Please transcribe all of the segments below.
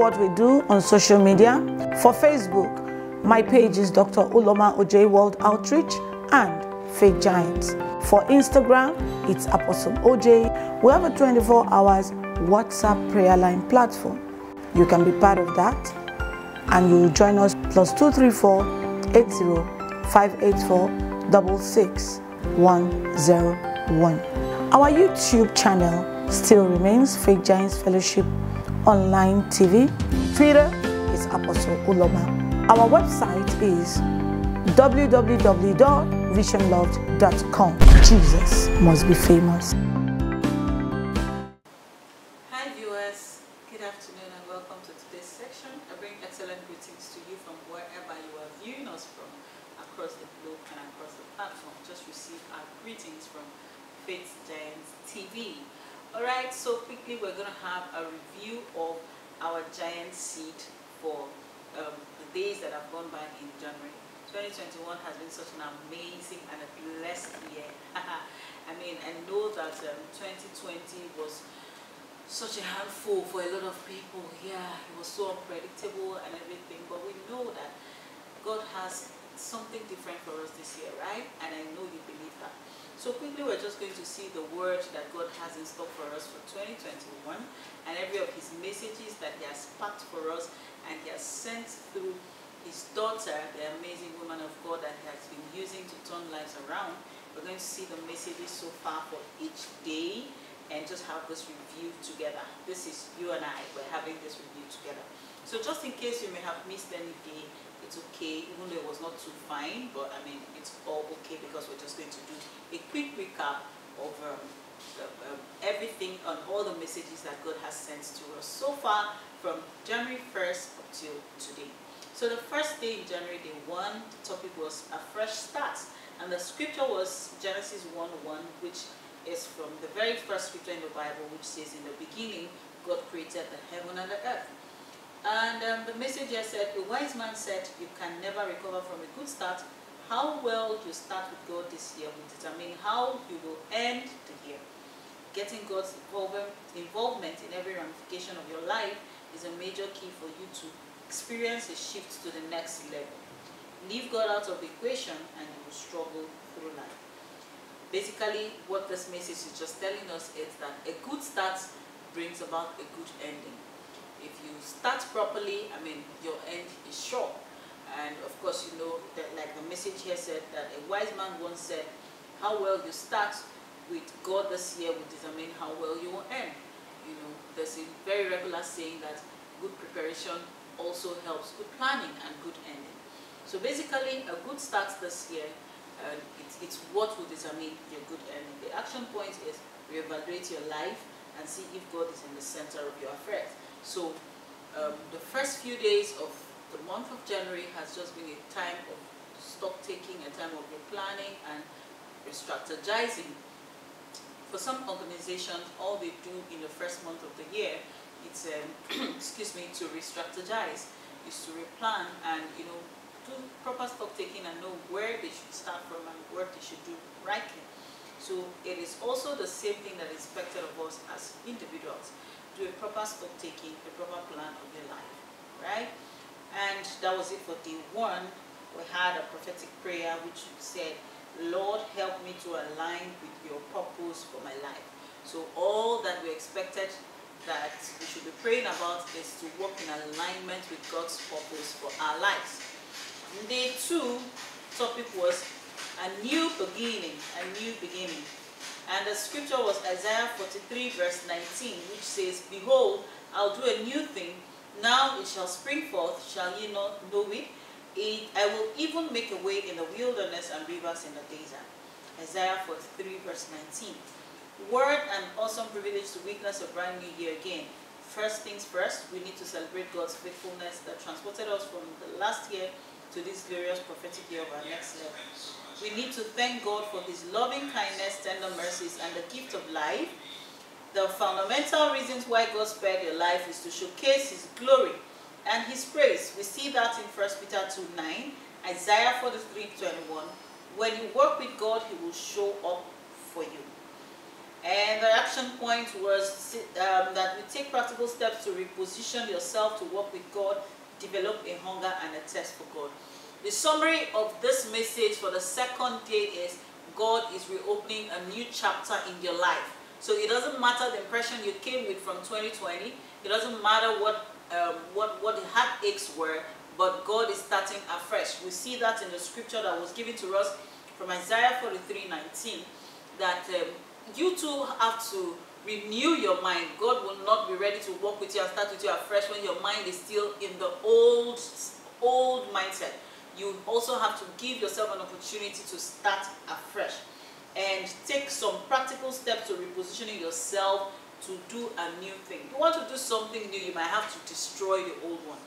what we do on social media. For Facebook, my page is Dr. Uloma Ojei World Outreach and Faith Giants. For Instagram, it's Apostle Ojei. We have a 24 hours WhatsApp prayer line platform. You can be part of that and you join us plus 234 80 584 66101. Our YouTube channel still remains Faith Giants Fellowship Online TV. Twitter is Apostle Uloma. Our website is www.visionloved.com. Jesus must be famous. Days that have gone by in January. 2021 has been such an amazing and a blessed year. I mean, I know that um, 2020 was such a handful for a lot of people. Yeah, it was so unpredictable and everything, but we know that God has something different for us this year, right? And I know you believe that. So quickly, we're just going to see the word that God has in store for us for 2021 and every of his messages that he has packed for us and he has sent through his daughter, the amazing woman of God that he has been using to turn lives around. We're going to see the messages so far for each day and just have this review together. This is you and I, we're having this review together. So just in case you may have missed any day, it's okay, even though it was not too fine, but I mean, it's all okay because we're just going to do a quick recap of um, uh, um, everything all the messages that God has sent to us so far from January 1st up till today. So the first day in January, day one, the topic was a fresh start. And the scripture was Genesis 1 1, which is from the very first scripture in the Bible, which says, In the beginning, God created the heaven and the earth. And um, the message here said, A wise man said, You can never recover from a good start. How well you start with God this year will determine how you will end the year. Getting God's involvement in every ramification of your life is a major key for you to experience a shift to the next level. Leave God out of the equation and you will struggle through life. Basically, what this message is just telling us is that a good start brings about a good ending. If you start properly, I mean, your end is sure. And of course, you know, that like the message here said, that a wise man once said, how well you start with God this year will determine how well you will end. You know, there's a very regular saying that good preparation also helps good planning and good ending. So basically, a good start this year, uh, it's, it's what will determine your good ending. The action point is reevaluate your life and see if God is in the center of your affairs. So um, the first few days of the month of January has just been a time of stock taking, a time of replanning and re-strategizing. For some organizations, all they do in the first month of the year, it's um, excuse me, to re-strategize, is to replan and you know do proper stock taking and know where they should start from and what they should do rightly. So it is also the same thing that is expected of us as individuals. Do a proper stock taking, a proper plan of your life, right? And that was it for day one. We had a prophetic prayer which said, Lord, help me to align with your purpose for my life. So all that we expected that we should be praying about is to work in alignment with God's purpose for our lives. Day two topic was a new beginning, a new beginning. And the scripture was Isaiah 43 verse 19, which says, Behold, I'll do a new thing. Now it shall spring forth, shall ye not know it? I will even make a way in the wilderness and rivers in the desert. Isaiah 43 verse 19. Word and awesome privilege to witness a brand new year again. First things first, we need to celebrate God's faithfulness that transported us from the last year to this glorious prophetic year of our next level. We need to thank God for his loving kindness, tender mercies, and the gift of life. The fundamental reasons why God spared your life is to showcase his glory and his praise. We see that in 1 Peter 2 9, Isaiah 43 21. When you work with God, he will show up for you. And the action point was um, that we take practical steps to reposition yourself to work with God, develop a hunger and a thirst for God. The summary of this message for the second day is God is reopening a new chapter in your life. So it doesn't matter the impression you came with from 2020. It doesn't matter what um, what what the heartaches were, but God is starting afresh. We see that in the scripture that was given to us from Isaiah 43:19, that um, you too have to renew your mind. God will not be ready to work with you and start with you afresh when your mind is still in the old old mindset you also have to give yourself an opportunity to start afresh and take some practical steps to repositioning yourself to do a new thing. You want to do something new, you might have to destroy the old one,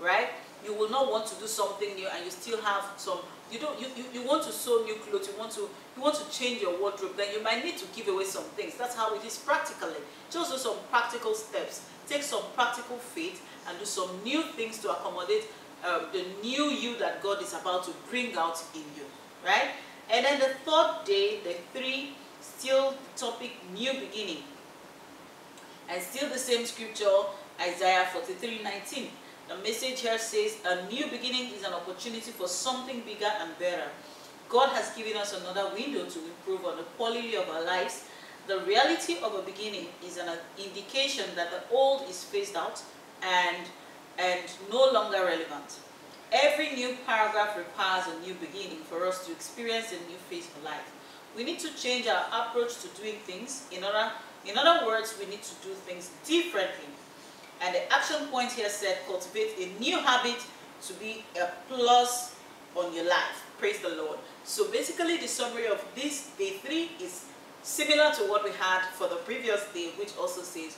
right? You will not want to do something new and you still have some you don't you, you, you want to sew new clothes, you want to you want to change your wardrobe, then you might need to give away some things. That's how it is practically. Just do some practical steps. Take some practical faith and do some new things to accommodate um, the new you that God is about to bring out in you, right? And then the third day, the three, still topic, new beginning. And still the same scripture, Isaiah 43, 19. The message here says, a new beginning is an opportunity for something bigger and better. God has given us another window to improve on the quality of our lives. The reality of a beginning is an indication that the old is phased out and and no longer relevant. Every new paragraph requires a new beginning for us to experience a new phase of life. We need to change our approach to doing things. In other, in other words, we need to do things differently. And the action point here said, cultivate a new habit to be a plus on your life. Praise the Lord. So basically the summary of this day three is similar to what we had for the previous day, which also says,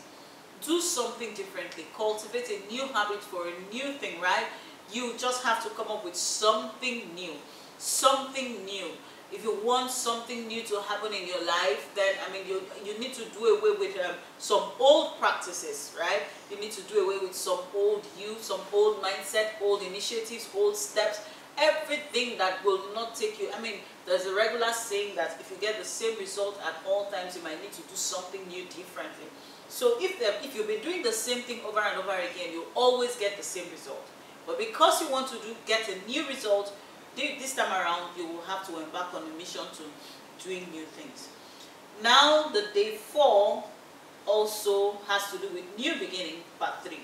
do something differently. Cultivate a new habit for a new thing, right? You just have to come up with something new. Something new. If you want something new to happen in your life, then, I mean, you, you need to do away with um, some old practices, right? You need to do away with some old you, some old mindset, old initiatives, old steps, everything that will not take you. I mean, there's a regular saying that if you get the same result at all times, you might need to do something new differently. So if, if you've been doing the same thing over and over again, you always get the same result. But because you want to do, get a new result, this time around, you will have to embark on a mission to doing new things. Now, the day four also has to do with new beginning, part three.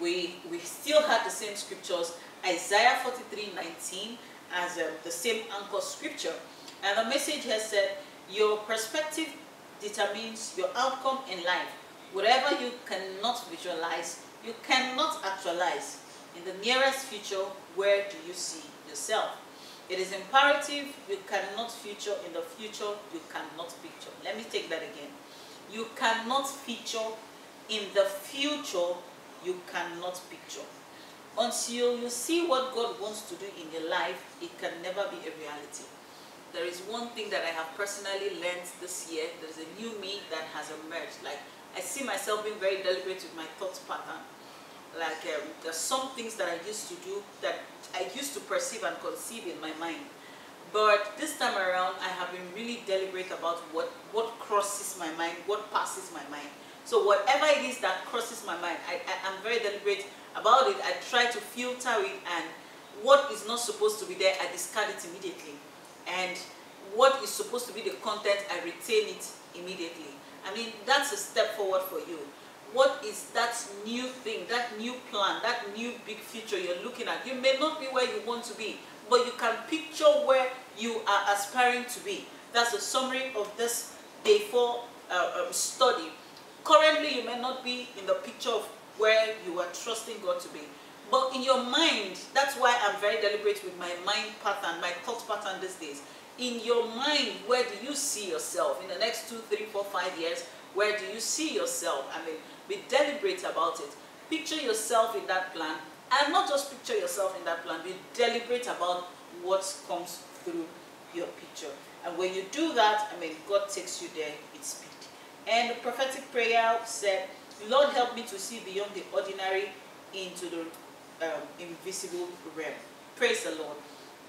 We, we still had the same scriptures, Isaiah 43, 19, as uh, the same anchor scripture. And the message has said, your perspective determines your outcome in life. Whatever you cannot visualize, you cannot actualize. In the nearest future, where do you see yourself? It is imperative you cannot feature in the future, you cannot picture. Let me take that again. You cannot feature in the future, you cannot picture. Until you see what God wants to do in your life, it can never be a reality there is one thing that I have personally learned this year. There's a new me that has emerged. Like I see myself being very deliberate with my thought pattern. Like um, there's some things that I used to do that I used to perceive and conceive in my mind. But this time around, I have been really deliberate about what, what crosses my mind, what passes my mind. So whatever it is that crosses my mind, I, I, am very deliberate about it. I try to filter it and what is not supposed to be there, I discard it immediately and what is supposed to be the content, I retain it immediately. I mean, that's a step forward for you. What is that new thing, that new plan, that new big future you're looking at? You may not be where you want to be, but you can picture where you are aspiring to be. That's a summary of this day four uh, um, study. Currently, you may not be in the picture of where you are trusting God to be. But in your mind, that's why I'm very deliberate with my mind pattern, my thought pattern these days. In your mind, where do you see yourself in the next two, three, four, five years? Where do you see yourself? I mean, be deliberate about it. Picture yourself in that plan, and not just picture yourself in that plan. Be deliberate about what comes through your picture. And when you do that, I mean, God takes you there in speed. And the prophetic prayer said, Lord, help me to see beyond the ordinary into the um, invisible realm. Praise the Lord.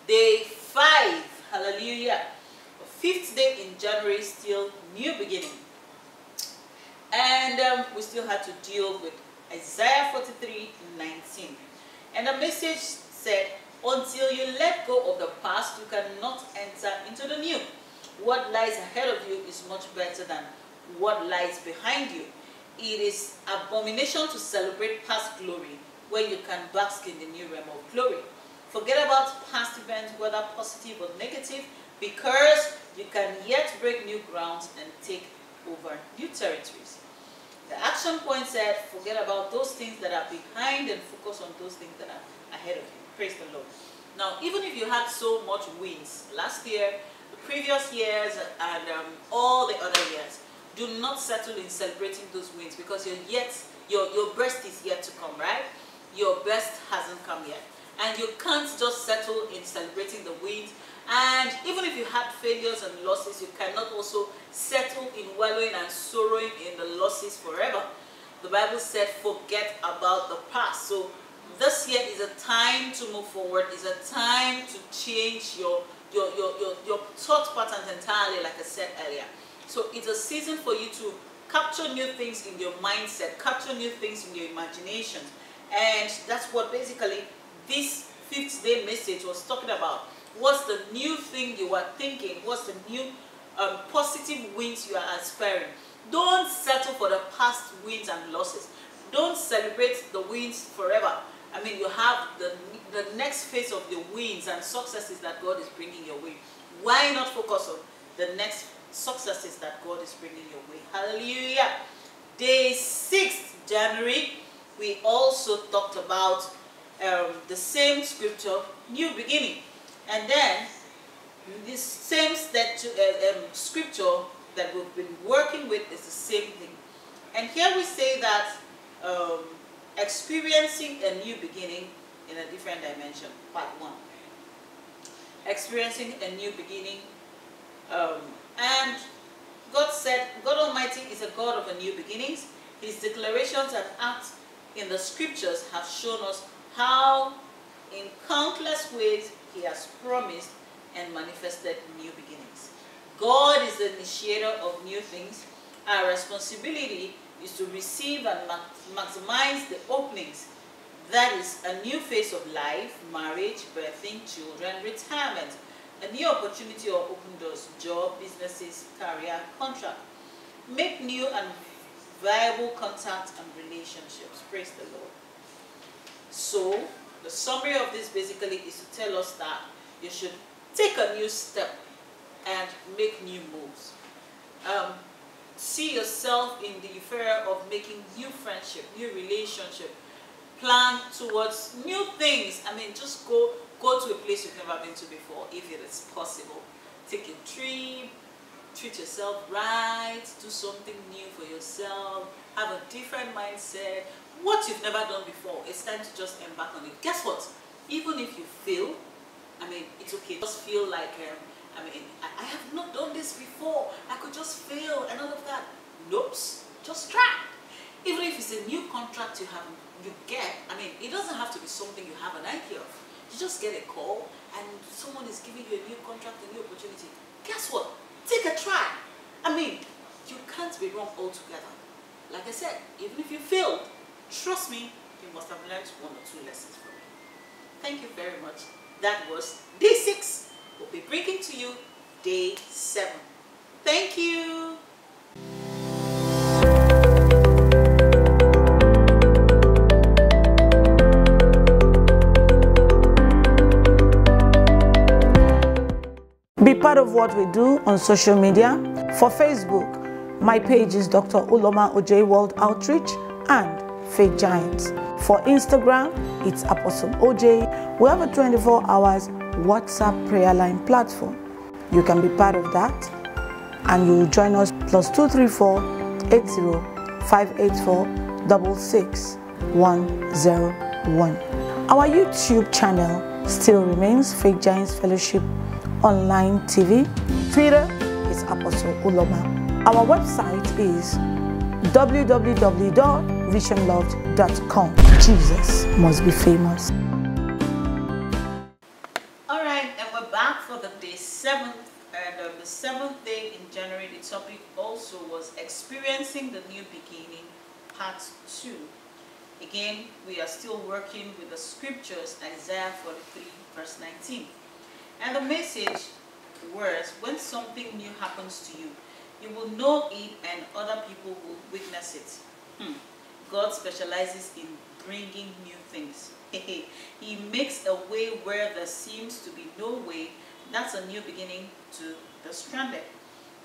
Day five, hallelujah. fifth day in January, still new beginning. And um, we still had to deal with Isaiah 43 19. And the message said, Until you let go of the past, you cannot enter into the new. What lies ahead of you is much better than what lies behind you. It is abomination to celebrate past glory when you can bask in the new realm of glory. Forget about past events, whether positive or negative, because you can yet break new grounds and take over new territories. The action point said, forget about those things that are behind and focus on those things that are ahead of you. Praise the Lord. Now, even if you had so much wins last year, the previous years, and um, all the other years, do not settle in celebrating those wins because you're yet, your, your best is yet to come, right? Your best hasn't come yet. And you can't just settle in celebrating the wins and even if you had failures and losses, you cannot also settle in wallowing and sorrowing in the losses forever. The Bible said, forget about the past. So this year is a time to move forward, is a time to change your, your, your, your, your thought patterns entirely, like I said earlier. So it's a season for you to capture new things in your mindset, capture new things in your imagination. And that's what basically this fifth day message was talking about. What's the new thing you are thinking? What's the new um, positive wins you are aspiring? Don't settle for the past wins and losses. Don't celebrate the wins forever. I mean, you have the, the next phase of the wins and successes that God is bringing your way. Why not focus on the next successes that God is bringing your way? Hallelujah. Day 6th January, we also talked about um, the same scripture, new beginning. And then this same uh, um, scripture that we've been working with is the same thing. And here we say that um, experiencing a new beginning in a different dimension, part one. Experiencing a new beginning. Um, and God said, God Almighty is a God of a new beginnings. His declarations and acts in the scriptures have shown us how in countless ways he has promised and manifested new beginnings. God is the initiator of new things. Our responsibility is to receive and maximize the openings. That is a new phase of life, marriage, birthing, children, retirement, a new opportunity or open doors, job, businesses, career, contract. Make new and viable contacts and relationships. Praise the Lord. So, the summary of this basically is to tell us that you should take a new step and make new moves. Um, see yourself in the affair of making new friendship, new relationship, plan towards new things. I mean, just go go to a place you've never been to before, if it is possible. Take a trip, treat yourself right, do something new for yourself, have a different mindset, what you've never done before, it's time to just embark on it. Guess what? Even if you fail, I mean, it's okay. Just feel like, um, I mean, I, have not done this before. I could just fail and all of that. Nope. Just try. Even if it's a new contract you have, you get, I mean, it doesn't have to be something you have an idea of. You just get a call and someone is giving you a new contract, a new opportunity. Guess what? Take a try. I mean, you can't be wrong altogether. Like I said, even if you failed, Trust me, you must have learned one or two lessons from me. Thank you very much. That was day six. We'll be bringing to you day seven. Thank you. Be part of what we do on social media. For Facebook, my page is Dr. Uloma Ojei World Outreach and Faith Giants. For Instagram, it's Apostle Ojei. We have a 24 hours WhatsApp prayer line platform. You can be part of that and you will join us plus 234 80 584 66101. Our YouTube channel still remains Faith Giants Fellowship Online TV. Twitter is Apostle Uloma. Our website is www.visionloved.com. Jesus must be famous. All right, and we're back for the day seventh And um, the seventh day in January, the topic also was experiencing the new beginning, part two. Again, we are still working with the scriptures, Isaiah 43, verse 19. And the message was when something new happens to you, you will know it and other people will witness it. Hmm. God specializes in bringing new things. he makes a way where there seems to be no way. That's a new beginning to the stranded.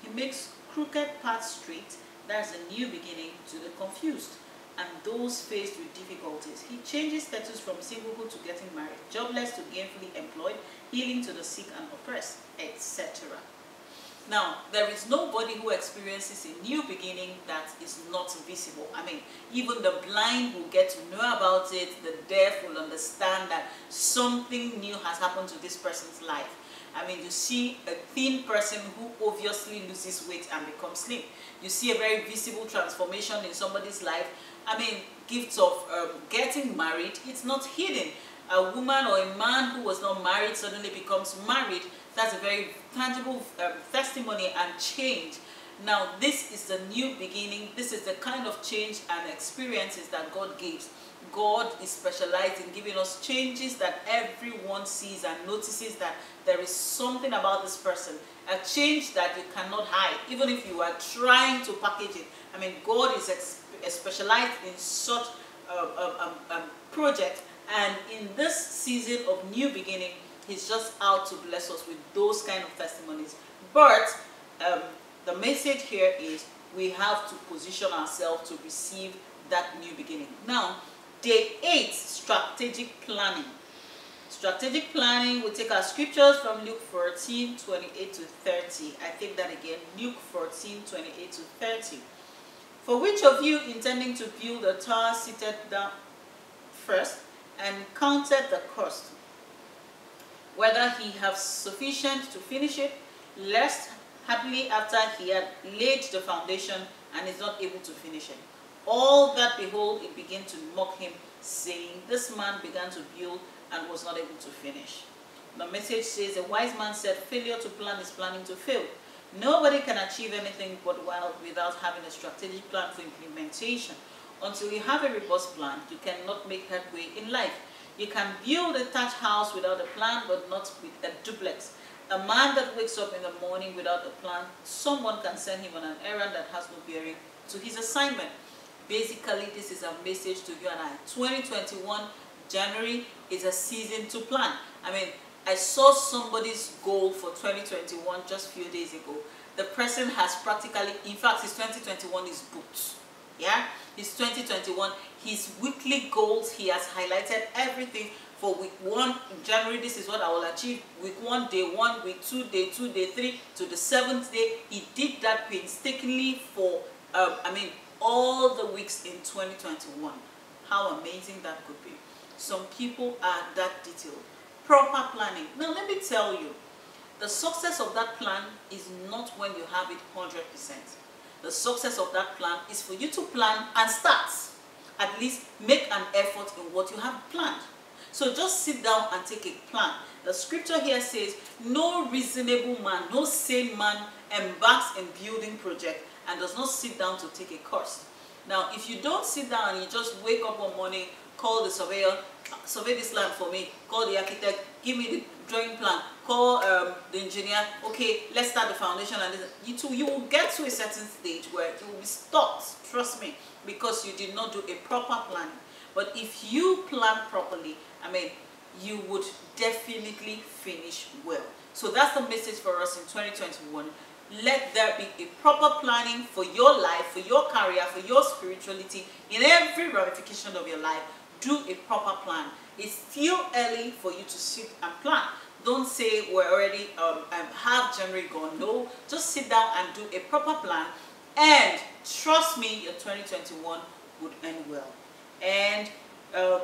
He makes crooked paths straight. That's a new beginning to the confused and those faced with difficulties. He changes status from singlehood to getting married, jobless to gainfully employed, healing to the sick and oppressed, etc. Now, there is nobody who experiences a new beginning that is not visible. I mean, even the blind will get to know about it, the deaf will understand that something new has happened to this person's life. I mean, you see a thin person who obviously loses weight and becomes slim. You see a very visible transformation in somebody's life. I mean, gifts of um, getting married, it's not hidden. A woman or a man who was not married suddenly becomes married. That's a very tangible um, testimony and change. Now, this is the new beginning. This is the kind of change and experiences that God gives. God is specialized in giving us changes that everyone sees and notices that there is something about this person. A change that you cannot hide, even if you are trying to package it. I mean, God is specialized in such a, a, a, a project. And in this season of new beginning, He's just out to bless us with those kind of testimonies. But um, the message here is we have to position ourselves to receive that new beginning. Now, Day 8, strategic planning. Strategic planning, we take our scriptures from Luke 14, 28 to 30. I think that again, Luke 14, 28 to 30. For which of you intending to build a tower seated down first and counted the cost, whether he have sufficient to finish it, lest happily after he had laid the foundation and is not able to finish it. All that behold, it began to mock him, saying, This man began to build and was not able to finish. The message says, A wise man said, Failure to plan is planning to fail. Nobody can achieve anything but while without having a strategic plan for implementation. Until you have a robust plan, you cannot make headway in life. You can build a thatch house without a plan, but not with a duplex. A man that wakes up in the morning without a plan, someone can send him on an errand that has no bearing to his assignment. Basically, this is a message to you and I. 2021 January is a season to plan. I mean, I saw somebody's goal for 2021 just a few days ago. The person has practically, in fact, his 2021 is booked. Yeah, his 2021, his weekly goals, he has highlighted everything for week one in January. This is what I will achieve. Week one, day one, week two, day two, day three, to the seventh day. He did that painstakingly for, um, I mean, all the weeks in 2021. How amazing that could be. Some people are that detailed. Proper planning. Now let me tell you, the success of that plan is not when you have it 100%. The success of that plan is for you to plan and start. At least make an effort in what you have planned. So just sit down and take a plan. The scripture here says, no reasonable man, no sane man embarks in building project and does not sit down to take a course. Now, if you don't sit down and you just wake up one morning, call the surveyor, survey this land for me, call the architect, give me the drawing plan, call um, the engineer, okay, let's start the foundation and this. You, too, you will get to a certain stage where you will be stopped, trust me, because you did not do a proper planning. But if you plan properly, I mean, you would definitely finish well. So that's the message for us in 2021 let there be a proper planning for your life, for your career, for your spirituality, in every ramification of your life. Do a proper plan. It's still early for you to sit and plan. Don't say we're already um, um, have January gone. No, just sit down and do a proper plan. And trust me, your 2021 would end well. And um,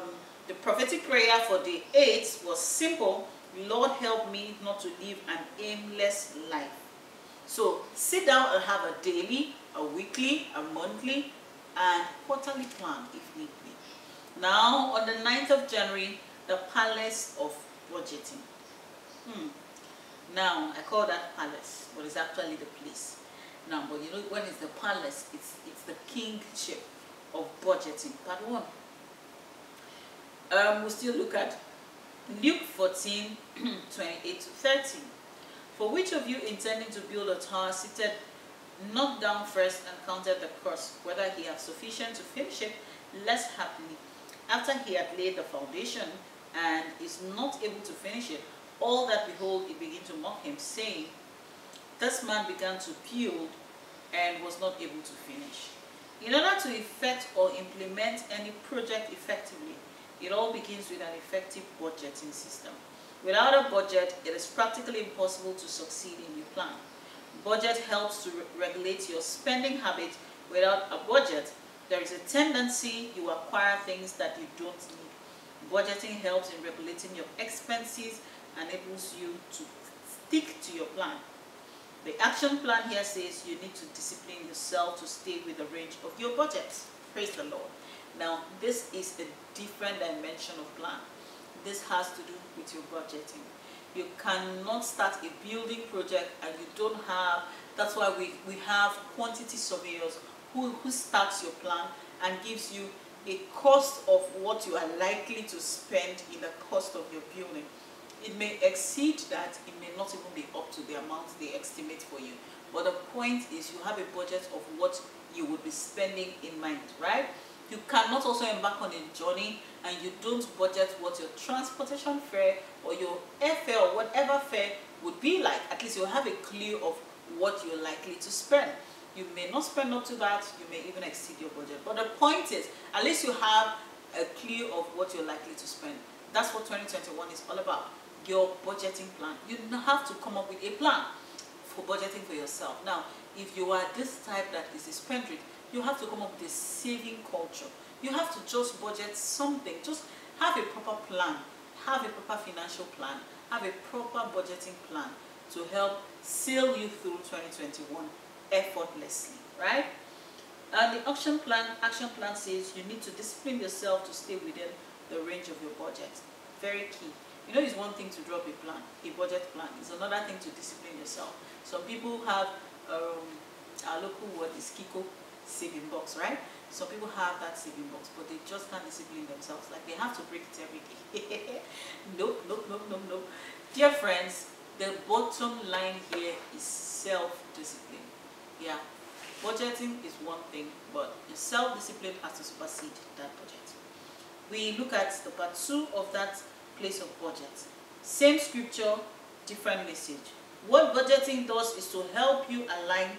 the prophetic prayer for day 8 was simple. Lord, help me not to live an aimless life. So sit down and have a daily, a weekly, a monthly, and quarterly plan if need. Now, on the 9th of January, the Palace of Budgeting. Hmm. Now, I call that palace, but it's actually the place. Now, but you know, when it's the palace, it's, it's the kingship of budgeting. Part one. Um, we'll still look at Luke 14, 28 to 30. For which of you intending to build a tower seated, knocked down first and counted the cost, whether he have sufficient to finish it, less happily, after he had laid the foundation and is not able to finish it, all that behold, he began to mock him, saying, This man began to build and was not able to finish. In order to effect or implement any project effectively, it all begins with an effective budgeting system. Without a budget, it is practically impossible to succeed in your plan. Budget helps to re regulate your spending habit. Without a budget, there is a tendency you acquire things that you don't need. Budgeting helps in regulating your expenses enables you to stick to your plan. The action plan here says you need to discipline yourself to stay with the range of your budget. Praise the Lord. Now, this is a different dimension of plan. This has to do with your budgeting. You cannot start a building project and you don't have, that's why we, we have quantity surveyors who, who starts your plan and gives you a cost of what you are likely to spend in the cost of your building. It may exceed that, it may not even be up to the amount they estimate for you. But the point is you have a budget of what you would be spending in mind, right? You cannot also embark on a journey and you don't budget what your transportation fare or your airfare or whatever fare would be like. At least you'll have a clue of what you're likely to spend. You may not spend up to that, you may even exceed your budget. But the point is, at least you have a clue of what you're likely to spend. That's what 2021 is all about. Your budgeting plan. You have to come up with a plan for budgeting for yourself. Now, if you are this type that is a spendthrift, you have to come up with a saving culture. You have to just budget something. Just have a proper plan. Have a proper financial plan. Have a proper budgeting plan to help sail you through 2021 effortlessly, right? And the action plan, action plan says you need to discipline yourself to stay within the range of your budget. Very key. You know, it's one thing to drop a plan, a budget plan. It's another thing to discipline yourself. Some people have, um, our local word is kolo, saving box, right? Some people have that saving box, but they just can't discipline themselves. Like they have to break it every day. nope, nope, nope, nope, nope. Dear friends, the bottom line here is self-discipline. Yeah, budgeting is one thing, but self-discipline has to supersede that budget. We look at the part two of that place of budget. Same scripture, different message. What budgeting does is to help you align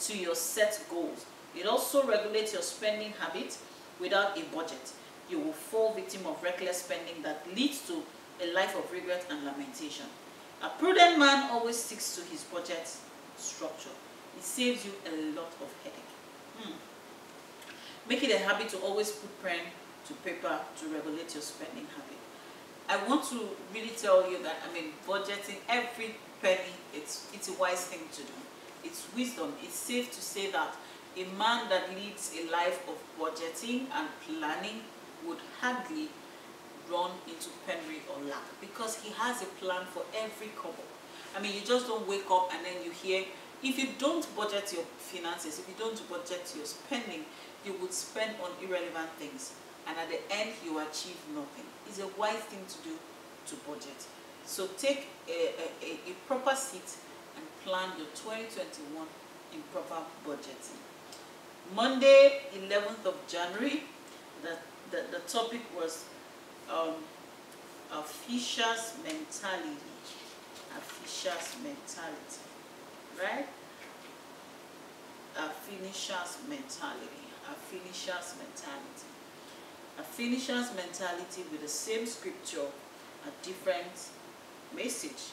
to your set goals it also regulates your spending habits without a budget. You will fall victim of reckless spending that leads to a life of regret and lamentation. A prudent man always sticks to his budget structure. It saves you a lot of headache. Hmm. Make it a habit to always put pen to paper to regulate your spending habit. I want to really tell you that, I mean, budgeting every penny, it's, it's a wise thing to do. It's wisdom. It's safe to say that a man that leads a life of budgeting and planning would hardly run into penury or lack because he has a plan for every couple. I mean, you just don't wake up and then you hear, if you don't budget your finances, if you don't budget your spending, you would spend on irrelevant things. And at the end, you achieve nothing. It's a wise thing to do to budget. So take a, a, a proper seat and plan your 2021 in proper budgeting. Monday, 11th of January, the, the, the topic was um, a fisher's mentality. A fisher's mentality, right? A finisher's mentality. A finisher's mentality. A finisher's mentality with the same scripture, a different message.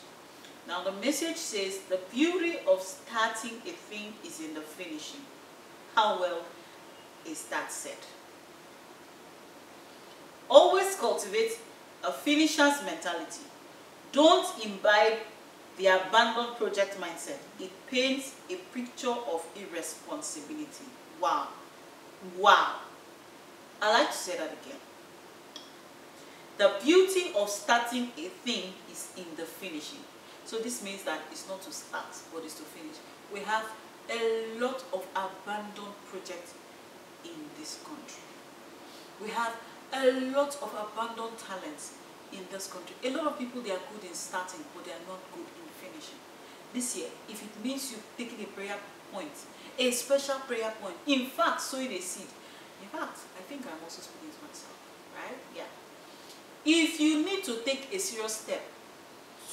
Now the message says the beauty of starting a thing is in the finishing. How well is that said? Always cultivate a finisher's mentality. Don't imbibe the abandoned project mindset. It paints a picture of irresponsibility. Wow. Wow. I like to say that again. The beauty of starting a thing is in the finishing. So this means that it's not to start, but it's to finish. We have a lot of abandoned projects in this country. We have a lot of abandoned talents in this country. A lot of people, they are good in starting, but they are not good in This year, if it means you taking a prayer point, a special prayer point, in fact, sowing a seed, in fact, I think I'm also speaking to myself, right? Yeah. If you need to take a serious step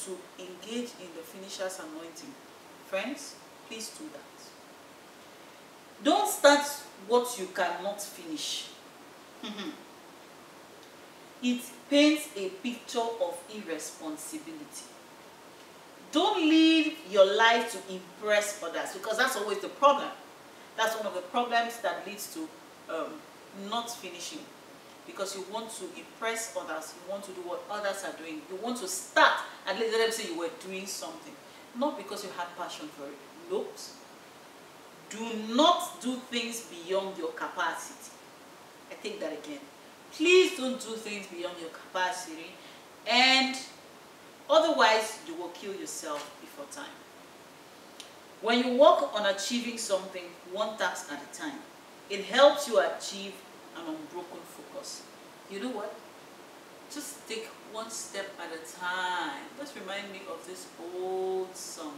to engage in the finisher's anointing, friends, please do that. Don't start what you cannot finish. Mm-hmm. it paints a picture of irresponsibility. Don't live your life to impress others because that's always the problem. That's one of the problems that leads to um, not finishing because you want to impress others, you want to do what others are doing, you want to start and let them say you were doing something, not because you had passion for it. Nope. Do not do things beyond your capacity. I think that again. Please don't do things beyond your capacity and otherwise you will kill yourself before time. When you work on achieving something one task at a time, it helps you achieve an unbroken focus. You know what? Just take one step at a time. Just remind me of this old song.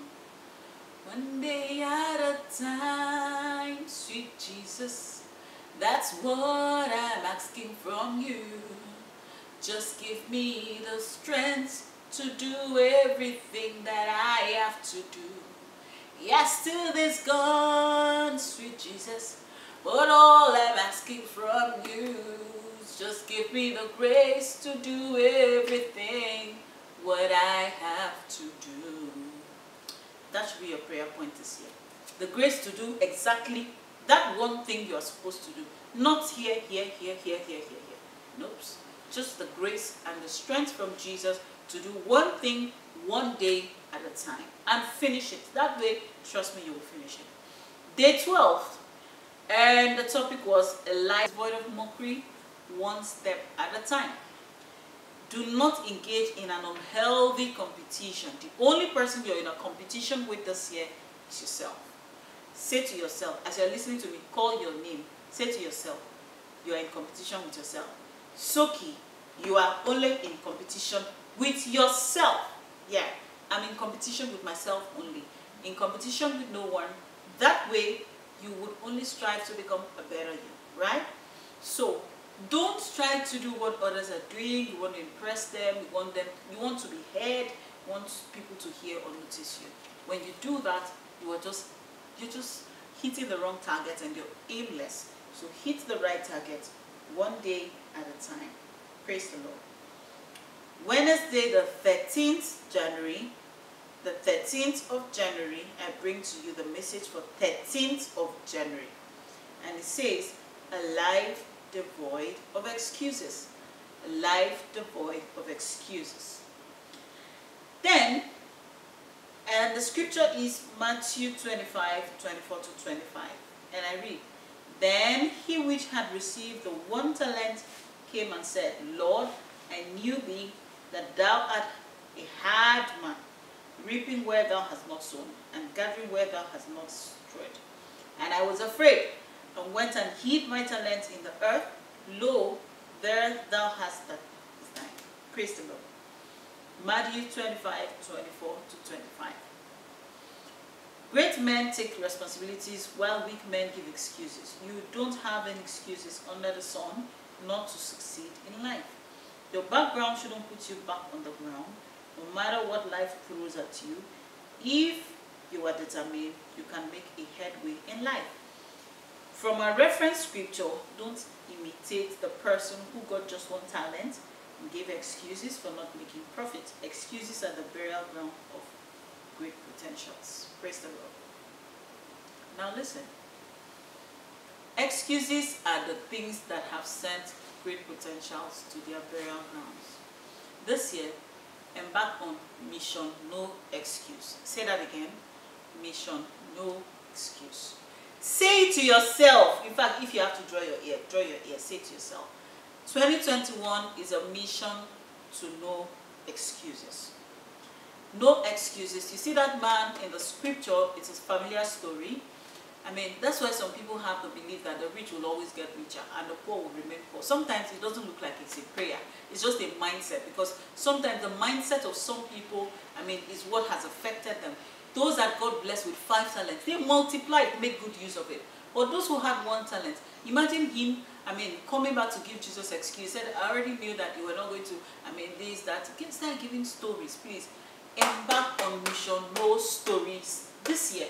One day at a time, sweet Jesus. That's what I'm asking from you. Just give me the strength to do everything that I have to do. Yes, till this gone, sweet Jesus. But all I'm asking from you is just give me the grace to do everything what I have to do. That should be your prayer point this year. The grace to do exactly that one thing you are supposed to do. Not here, here, here, here, here, here, here. Nope. Just the grace and the strength from Jesus to do one thing one day at a time and finish it. That way, trust me, you will finish it. Day 12, and the topic was a life void of mockery, one step at a time. Do not engage in an unhealthy competition. The only person you're in a competition with this year is yourself. Say to yourself, as you're listening to me, call your name. Say to yourself, you are in competition with yourself. Sokey, you are only in competition with yourself. Yeah, I'm in competition with myself only. In competition with no one. That way, you would only strive to become a better you, right? So, don't try to do what others are doing. You want to impress them. You want them. You want to be heard. You want people to hear or notice you. When you do that, you are just you're just hitting the wrong target and you're aimless. So hit the right target one day at a time. Praise the Lord. Wednesday, the 13th January, the 13th of January, I bring to you the message for 13th of January. And it says, a life devoid of excuses. A life devoid of excuses. Then, and the scripture is Matthew 25, 24 to 25. And I read, Then he which had received the one talent came and said, Lord, I knew thee that thou art a hard man, reaping where thou hast not sown, and gathering where thou hast not strawed. And I was afraid, and went and hid my talent in the earth. Lo, there thou hast that thine. Praise the Lord. Matthew 25, 24 to 25. Great men take responsibilities while weak men give excuses. You don't have any excuses under the sun not to succeed in life. Your background shouldn't put you back on the ground, no matter what life throws at you. If you are determined, you can make a headway in life. From a reference scripture, don't imitate the person who got just one talent and gave excuses for not making profit. Excuses are the burial ground of great potentials. Praise the Lord. Now listen. Excuses are the things that have sent great potentials to their burial grounds. This year, embark on mission no excuse. Say that again. Mission no excuse. Say to yourself. In fact, if you have to draw your ear, draw your ear. Say to yourself. 2021 is a mission to no excuses. No excuses. You see that man in the scripture, it's a familiar story. I mean, that's why some people have the belief that the rich will always get richer and the poor will remain poor. Sometimes it doesn't look like it's a prayer. It's just a mindset because sometimes the mindset of some people, I mean, is what has affected them. Those that God blessed with five talents, they multiplied, make good use of it. But those who had one talent, imagine him, I mean, coming back to give Jesus excuse. He said, I already knew that you were not going to, I mean, this, that. Can start giving stories, please. Embark on mission, no stories this year.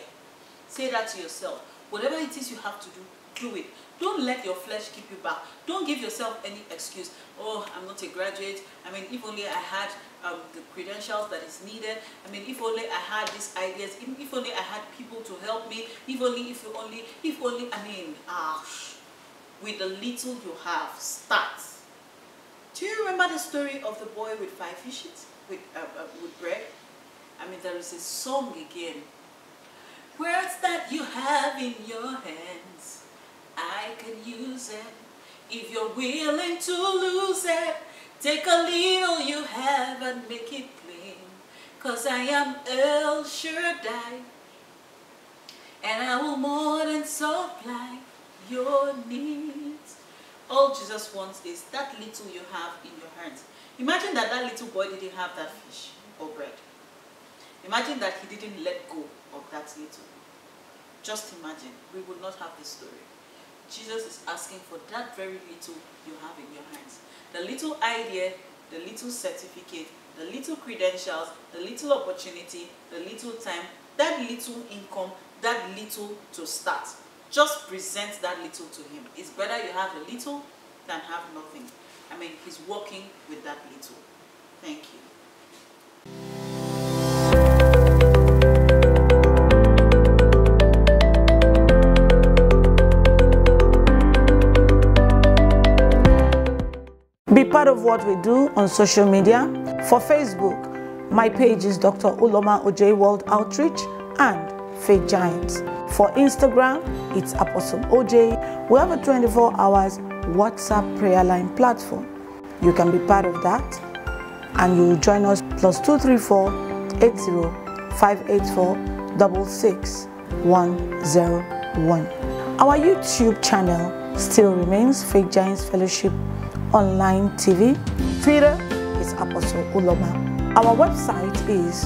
Say that to yourself. Whatever it is you have to do, do it. Don't let your flesh keep you back. Don't give yourself any excuse. Oh, I'm not a graduate. I mean, if only I had um, the credentials that is needed. I mean, if only I had these ideas. If, if only I had people to help me. If only, if only, if only, I mean, ah, with the little you have, start. Do you remember the story of the boy with five fishes, with, uh, uh, with bread? I mean, there is a song again Words that you have in your hands, I can use it. If you're willing to lose it, take a little you have and make it plain. Cause I am El Shaddai, and I will more than supply your needs. All Jesus wants is that little you have in your hands. Imagine that that little boy didn't have that fish or bread. Imagine that he didn't let go of that little. Just imagine, we would not have this story. Jesus is asking for that very little you have in your hands. The little idea, the little certificate, the little credentials, the little opportunity, the little time, that little income, that little to start. Just present that little to him. It's better you have a little than have nothing. I mean, he's working with that little. Thank you. Be part of what we do on social media. For Facebook, my page is Dr. Uloma Ojei World Outreach and Faith Giants. For Instagram, it's Apostle Ojei. We have a 24 hours WhatsApp prayer line platform. You can be part of that and you join us plus 234 80 584 66101. Our YouTube channel still remains Faith Giants Fellowship Online TV. Twitter is Apostle Uloma. Our website is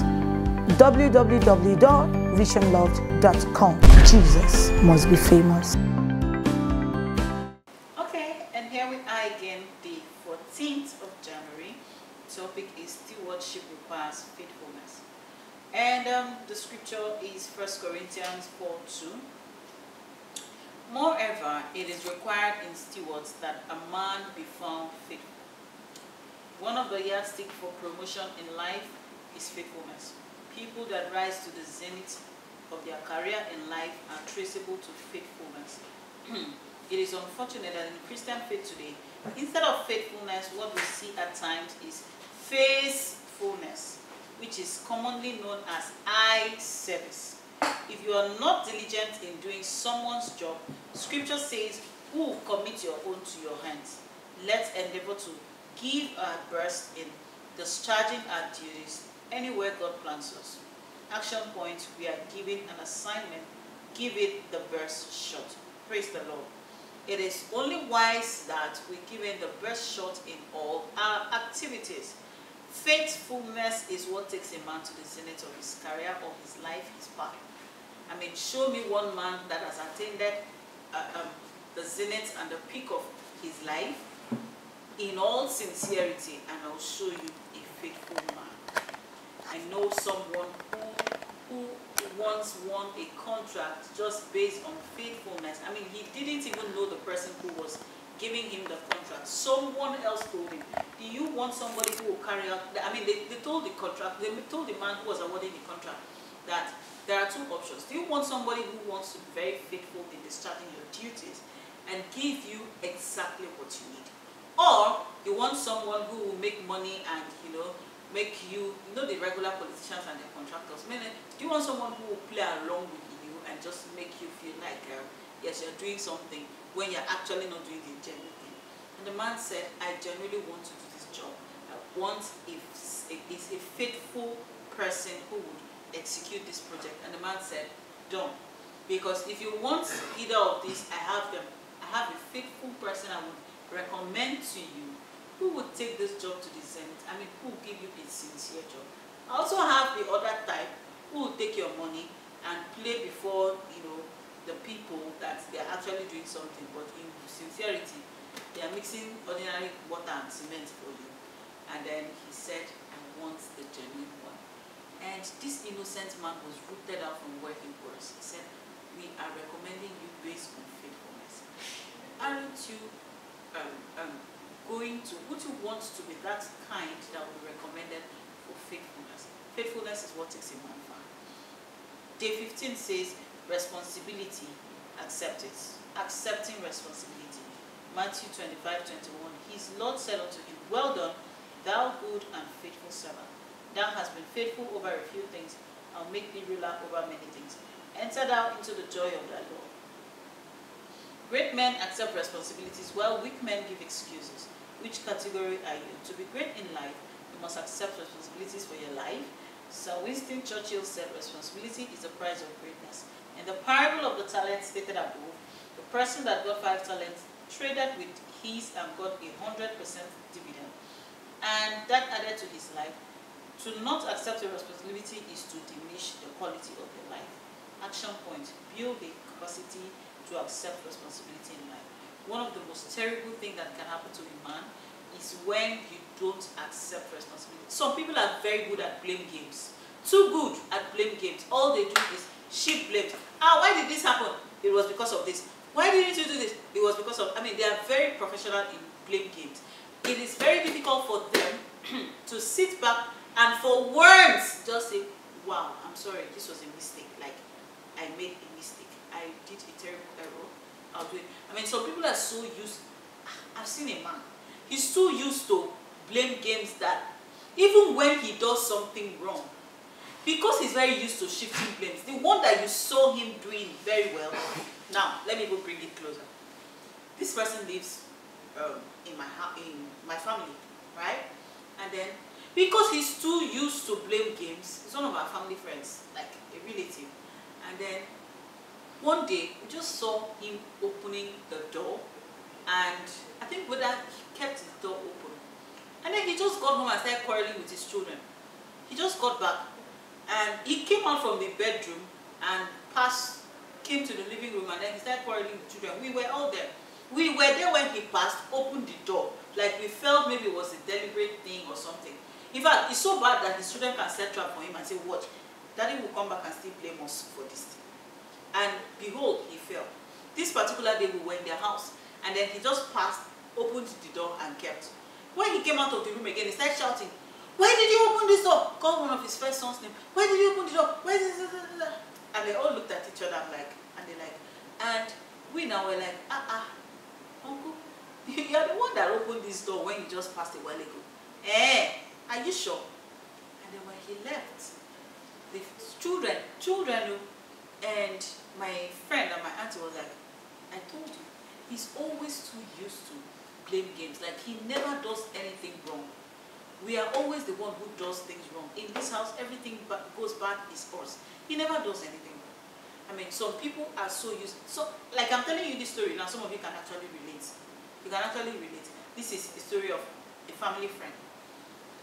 www.visionloved.com. Jesus must be famous. Okay, and here we are again, the 14th of January. Topic is stewardship requires faithfulness. And um, the scripture is 1 Corinthians 4 2. Moreover, it is required in stewards that a man be found faithful. One of the yardsticks for promotion in life is faithfulness. People that rise to the zenith of their career in life are traceable to faithfulness. it is unfortunate that in Christian faith today, instead of faithfulness, what we see at times is faithfulness, which is commonly known as eye service. If you are not diligent in doing someone's job, scripture says, who will commit your own to your hands? Let's endeavor to give our best in discharging our duties anywhere God plans us. Action point, we are given an assignment. Give it the best shot. Praise the Lord. It is only wise that we give it the best shot in all our activities. Faithfulness is what takes a man to the zenith of his career or his life, his path. I mean, show me one man that has attended uh, um, the zenith and the peak of his life in all sincerity, and I'll show you a faithful man. I know someone who, who once won a contract just based on faithfulness. I mean, he didn't even know the person who was giving him the contract. Someone else told him, do you want somebody who will carry out, I mean, they, they told the contract, they told the man who was awarding the contract that there are two options. Do you want somebody who wants to be very faithful in discharging your duties and give you exactly what you need? Or you want someone who will make money and, you know, make you, you know the regular politicians and the contractors, meaning, do you want someone who will play along with you and just make you feel like, uh, yes, you're doing something when you're actually not doing the genuine thing. And the man said, I genuinely want to do this job. I want a, a, a faithful person who would execute this project. And the man said, done. Because if you want either of these, I have them. I have a faithful person I would recommend to you who would take this job to the zenith. I mean, who will give you a sincere job. I also have the other type who will take your money and play before, you know, the people that they are actually doing something, but in sincerity, they are mixing ordinary water and cement for you. And then he said, I want the genuine. And this innocent man was rooted out from where he was. He said, we are recommending you based on faithfulness. Aren't you um, um, going to, would you want to be that kind that be recommended for faithfulness? Faithfulness is what takes a man far. Day 15 says, responsibility, accept it. Accepting responsibility. Matthew 25, 21. His Lord said unto him, Well done, thou good and faithful servant. Thou hast been faithful over a few things, I'll make thee ruler over many things. Enter thou into the joy of thy Lord. Great men accept responsibilities while weak men give excuses. Which category are you? To be great in life, you must accept responsibilities for your life. Sir Winston Churchill said responsibility is the price of greatness. In the parable of the talents stated above, the person that got five talents traded with his and got a hundred percent dividend. And that added to his life. To not accept a responsibility is to diminish the quality of your life. Action point, build the capacity to accept responsibility in life. One of the most terrible things that can happen to a man is when you don't accept responsibility. Some people are very good at blame games. Too good at blame games. All they do is shift blame. Ah, why did this happen? It was because of this. Why didn't you do this? It was because of, I mean, they are very professional in blame games. It is very difficult for them to sit back and for words just say, wow, I'm sorry, this was a mistake. Like, I made a mistake. I did a terrible error. I'll do it. I mean, some people are so used, I've seen a man, he's so used to blame games that even when he does something wrong, because he's very used to shifting blames, the one that you saw him doing very well, now let me go bring it closer. This person lives um, in my in my family, right? And then because he's too used to blame games, he's one of our family friends, like a relative. And then one day we just saw him opening the door, and I think whether he kept his door open, and then he just got home and started quarreling with his children. He just got back, and he came out from the bedroom and passed, came to the living room, and then he started quarreling with children. We were all there. We were there when he passed, opened the door, like we felt maybe it was a deliberate thing or something. In fact, it's so bad that his children can set trap for him and say, watch, daddy will come back and still blame us for this thing. And behold, he fell. This particular day we were in their house and then he just passed, opened the door and kept. When he came out of the room again, he started shouting, why did you open this door? Called one of his first son's name. Why did you open the door? Why did you... And they all looked at each other like, and they like, and we now were like, ah, ah, uncle, you are the one that opened this door when you just passed a while ago. Eh, are you sure? And then when he left, the children, children, and my friend and my auntie was like, I told you, he's always too used to blame games. Like he never does anything wrong. We are always the one who does things wrong. In this house, everything goes bad is us. He never does anything wrong. I mean, some people are so used. So, like I'm telling you this story now, some of you can actually relate. You can actually relate. This is a story of a family friend.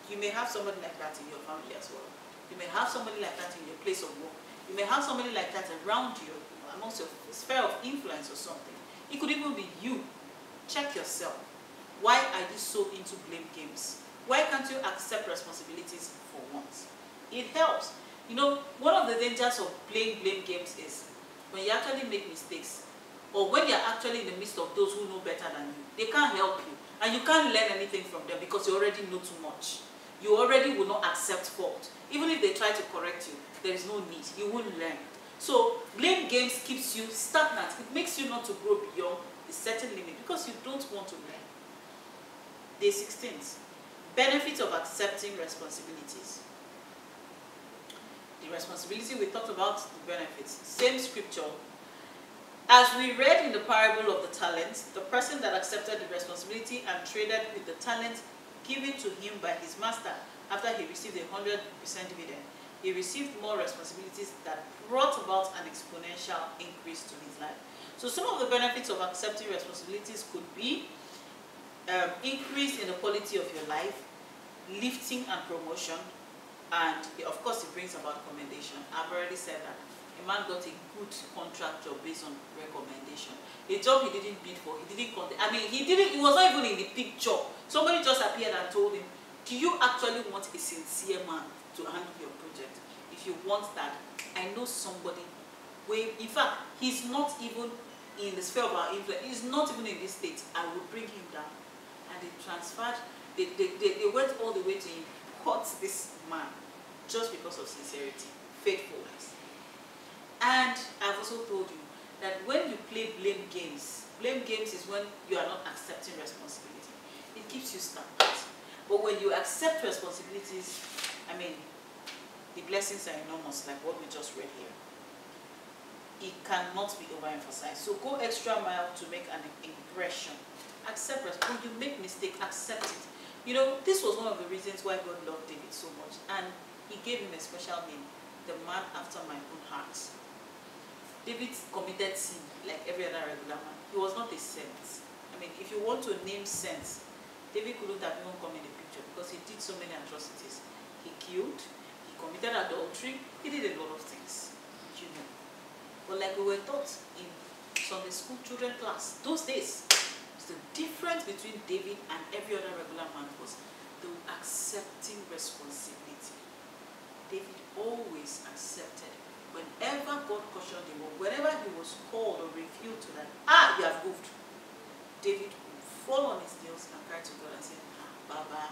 You may have somebody like that in your family as well. You may have somebody like that in your place of work. You may have somebody like that around you, amongst your sphere of influence or something. It could even be you. Check yourself. Why are you so into blame games? Why can't you accept responsibilities for once? It helps. You know, one of the dangers of playing blame games is when you actually make mistakes or when you're actually in the midst of those who know better than you, they can't help you. And you can't learn anything from them because you already know too much. You already will not accept fault. Even if they try to correct you, there is no need. You won't learn. So blame games keeps you stagnant. It makes you not to grow beyond a certain limit because you don't want to learn. Day 16. Benefits of accepting responsibilities. The responsibility we talked about, the benefits. Same scripture. As we read in the parable of the talents, the person that accepted the responsibility and traded with the talent given to him by his master after he received a 100% dividend he received more responsibilities that brought about an exponential increase to his life. So some of the benefits of accepting responsibilities could be um, increase in the quality of your life, lifting and promotion, and of course it brings about commendation. I've already said that. A man got a good contract job based on recommendation. A job he didn't bid for, he didn't contact, I mean, he didn't, he was not even in the picture. Somebody just appeared and told him, do you actually want a sincere man to handle your project? If you want that, I know somebody where, in fact, he's not even in the sphere of our influence, he's not even in this state. I will bring him down. And they transferred, they, they, they, they went all the way to him, caught this man just because of sincerity, faithfulness. And I've also told you that when you play blame games, blame games is when you are not accepting responsibility. It keeps you stagnant. But when you accept responsibilities, I mean, the blessings are enormous, like what we just read here. It cannot be overemphasized. So go extra mile to make an impression. Accept When you make mistake, accept it. You know, this was one of the reasons why God loved David so much. And he gave him a special name, the man after my own heart. David committed sin like every other regular man. He was not a saint. I mean, if you want to name saints, David couldn't have even come in the picture because he did so many atrocities. He killed, he committed adultery, he did a lot of things, you know. But like we were taught in Sunday school children class, those days, the difference between David and every other regular man was the accepting responsibility. David always accepted whenever God cautioned him or whenever he was called or revealed to that, ah, you have moved. David would fall on his knees and cry to God and say, ah, Baba,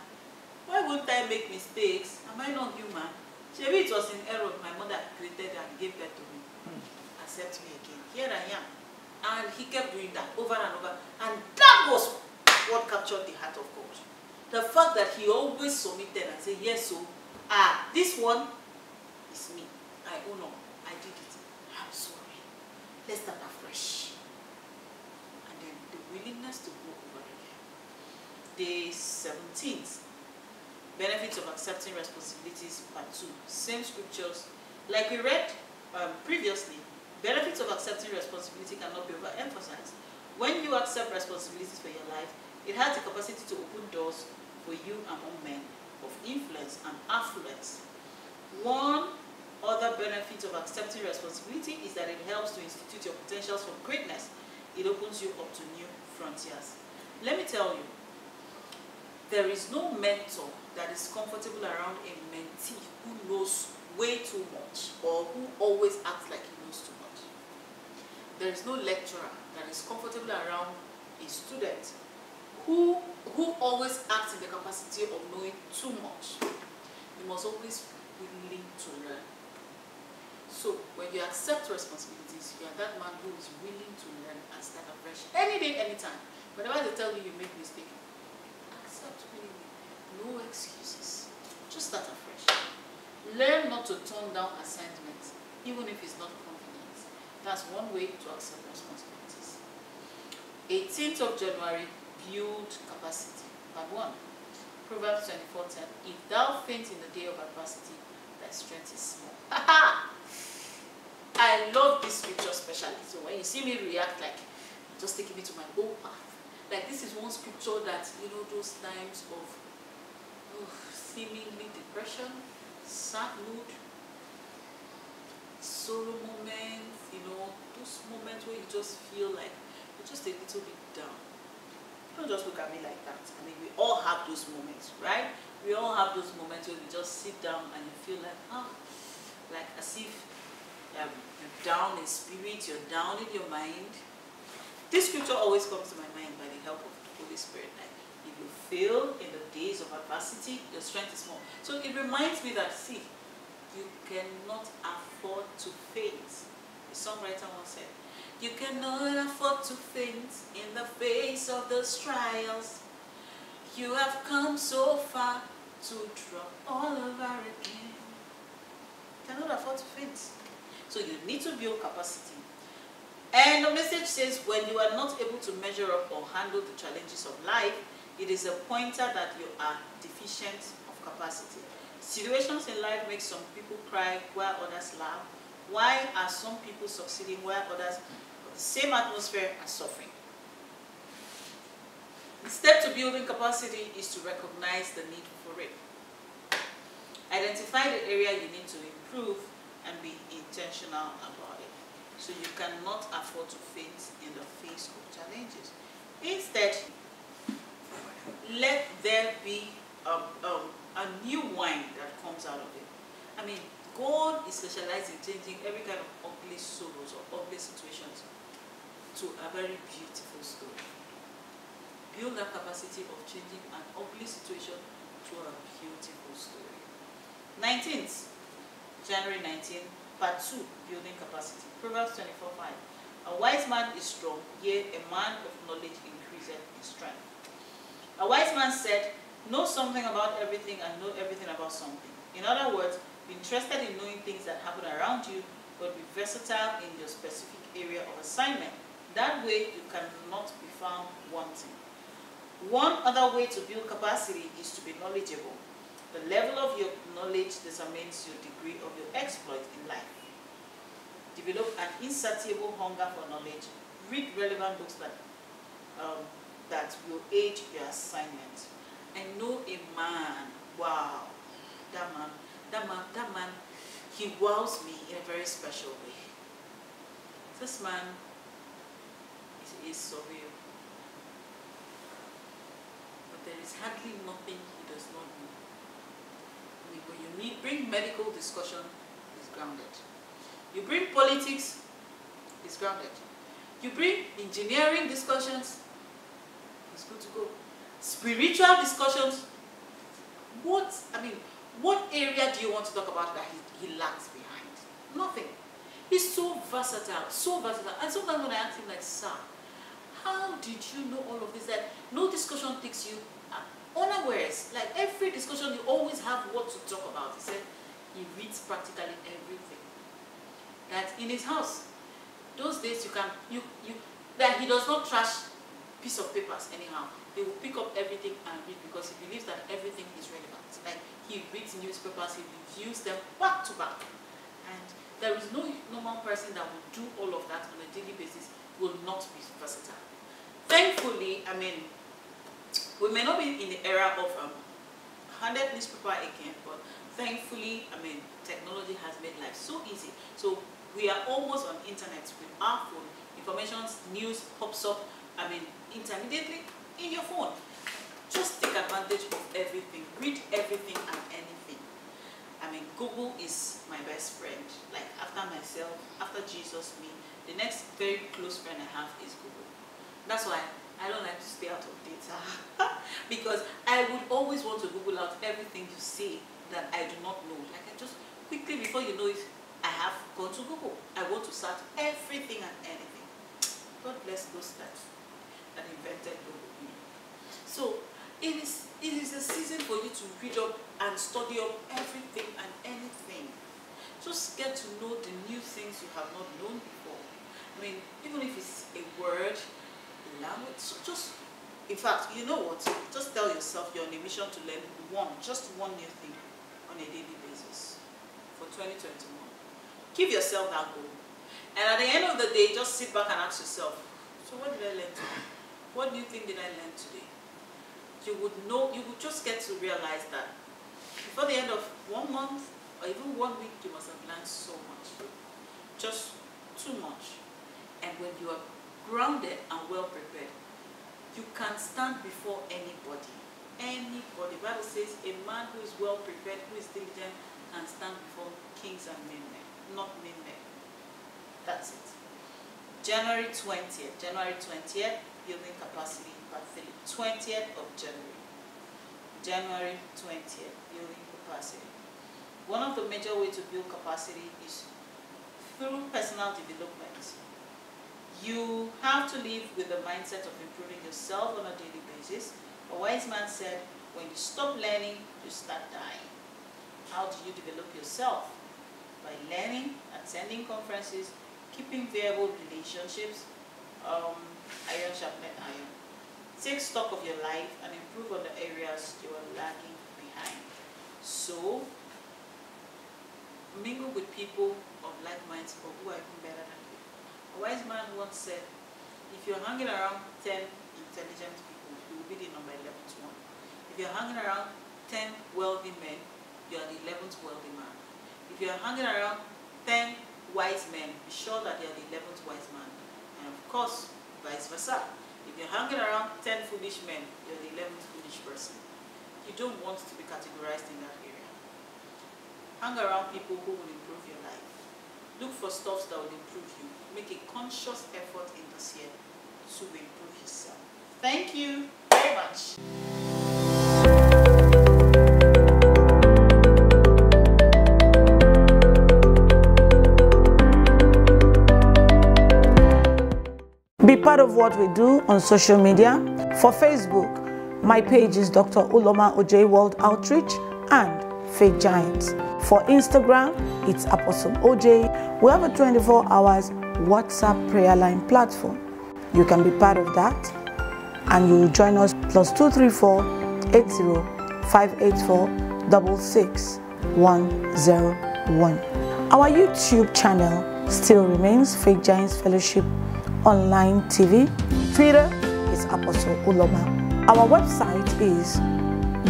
why won't I make mistakes? Am I not human? Maybe it was in error my mother created and gave birth to me. Hmm. Accept me again. Here I am. And he kept doing that over and over. And that was what captured the heart of God. The fact that he always submitted and said, yes, so, ah, this one is me. I own up. I did it. I'm sorry. Let's start afresh. And then the willingness to go over again. Day 17th. Benefits of accepting responsibilities, part 2. Same scriptures. Like we read um, previously, benefits of accepting responsibility cannot be overemphasized. When you accept responsibilities for your life, it has the capacity to open doors for you among men of influence and affluence. One other benefit of accepting responsibility is that it helps to institute your potentials for greatness. It opens you up to new frontiers. Let me tell you, there is no mentor that is comfortable around a mentee who knows way too much or who always acts like he knows too much. There is no lecturer that is comfortable around a student who, who always acts in the capacity of knowing too much. You must always be willing to learn. So when you accept responsibilities, you are that man who is willing to learn and start afresh any day, anytime. Whenever they tell you you make mistake, accept willingly. No excuses. Just start afresh. Learn not to turn down assignments, even if it's not convenient. That's one way to accept responsibilities. 18th of January, build capacity. Part 1. Proverbs 24.10 If thou faint in the day of adversity, thy strength is small. I love this scripture especially. So when you see me react like, just taking me to my own path. Like this is one scripture that, you know, those times of oh, seemingly depression, sad mood, sorrow moments, you know, those moments where you just feel like you're just a little bit down. Don't just look at me like that. I mean, we all have those moments, right? We all have those moments where we just sit down and you feel like, ah, like as if um, you're down in spirit, you're down in your mind. This scripture always comes to my mind by the help of the Holy Spirit. If you fail in the days of adversity, your strength is small. So it reminds me that, see, you cannot afford to faint. The songwriter once said, you cannot afford to faint in the face of those trials. You have come so far to drop all over again. You cannot afford to faint. So you need to build capacity. And the message says when you are not able to measure up or handle the challenges of life, it is a pointer that you are deficient of capacity. Situations in life make some people cry while others laugh. Why are some people succeeding while others the same atmosphere are suffering? The step to building capacity is to recognize the need for it. Identify the area you need to improve and be intentional about it. So you cannot afford to faint in the face of challenges. Instead, let there be a, a, a new wine that comes out of it. I mean, God is specialized in changing every kind of ugly sorrows or ugly situations to a very beautiful story. Build that capacity of changing an ugly situation to a beautiful story. 19th, January 19, part 2, building capacity. Proverbs 24, 5. A wise man is strong, yea, a man of knowledge increaseth in strength. A wise man said, know something about everything and know everything about something. In other words, be interested in knowing things that happen around you, but be versatile in your specific area of assignment. That way, you cannot be found wanting. One other way to build capacity is to be knowledgeable. The level of your knowledge determines your degree of your exploit in life. Develop an insatiable hunger for knowledge. Read relevant books that, um, that will aid your assignment. I know a man, wow, that man, that man, that man, he wows me in a very special way. This man is, is surreal. But there is hardly nothing he does not know. When you need, bring medical discussion, he's grounded. You bring politics, he's grounded. You bring engineering discussions, he's good to go. Spiritual discussions, what, I mean, what area do you want to talk about that he, he lags behind? Nothing. He's so versatile, so versatile. And sometimes when I ask him, like, sir, how did you know all of this? That no discussion takes you unawares. Like every discussion, you always have what to talk about. He said he reads practically everything. That in his house, those days you can you you that he does not trash piece of papers anyhow. He will pick up everything and read because he believes that everything is relevant. Like he reads newspapers, he reviews them back to back. And there is no normal person that will do all of that on a daily basis will not be versatile. Thankfully, I mean, we may not be in the era of um, 100 newspaper again, but thankfully, I mean, technology has made life so easy. So we are almost on internet with our phone. Information, news pops up, I mean, intermittently in your phone. Just take advantage of everything. Read everything and anything. I mean, Google is my best friend. Like, after myself, after Jesus, me, the next very close friend I have is Google. That's why I don't like to stay out of data. because I would always want to Google out everything you say that I do not know. Like, I just, quickly before you know it, I have gone to Google. I want to search everything and anything. God bless those that, that invented Google. So, it is, it is a season for you to read up and study up everything and anything. Just get to know the new things you have not known before. I mean, even if it's a word, language, so just, in fact, you know what? Just tell yourself you're on a mission to learn one, just one new thing on a daily basis for 2021. Give yourself that goal. And at the end of the day, just sit back and ask yourself, so what did I learn today? What new thing did I learn today? you would know, you would just get to realize that before the end of one month or even one week, you must have learned so much. Just too much. And when you are grounded and well prepared, you can stand before anybody. Anybody. The Bible says a man who is well prepared, who is diligent, can stand before kings and men, not men. That's it. January 20th. January 20th, building capacity part 3. 20th of January. January 20th, building capacity. One of the major ways to build capacity is through personal development. You have to live with the mindset of improving yourself on a daily basis. A wise man said, when you stop learning, you start dying. How do you develop yourself? By learning, attending conferences, keeping viable relationships, um, iron sharpened iron. Take stock of your life and improve on the areas you are lagging behind. So, mingle with people of like minds or who are even better than. A wise man once said, if you're hanging around 10 intelligent people, you will be the number 11th one. If you're hanging around 10 wealthy men, you are the 11th wealthy man. If you're hanging around 10 wise men, be sure that you're the 11th wise man. And of course, vice versa. If you're hanging around 10 foolish men, you're the 11th foolish person. You don't want to be categorized in that area. Hang around people who will improve your life. Look for stuff that will improve you. Make a conscious effort in this year to improve yourself. Thank you very much. Be part of what we do on social media. For Facebook, my page is Dr. Uloma Ojei World Outreach and Faith Giants. For Instagram, it's Apostle Ojei. We have a 24 hours WhatsApp prayer line platform. You can be part of that and you join us plus 234 80 584 66101. Our YouTube channel still remains Faith Giants Fellowship Online TV. Twitter is Apostle Uloma. Our website is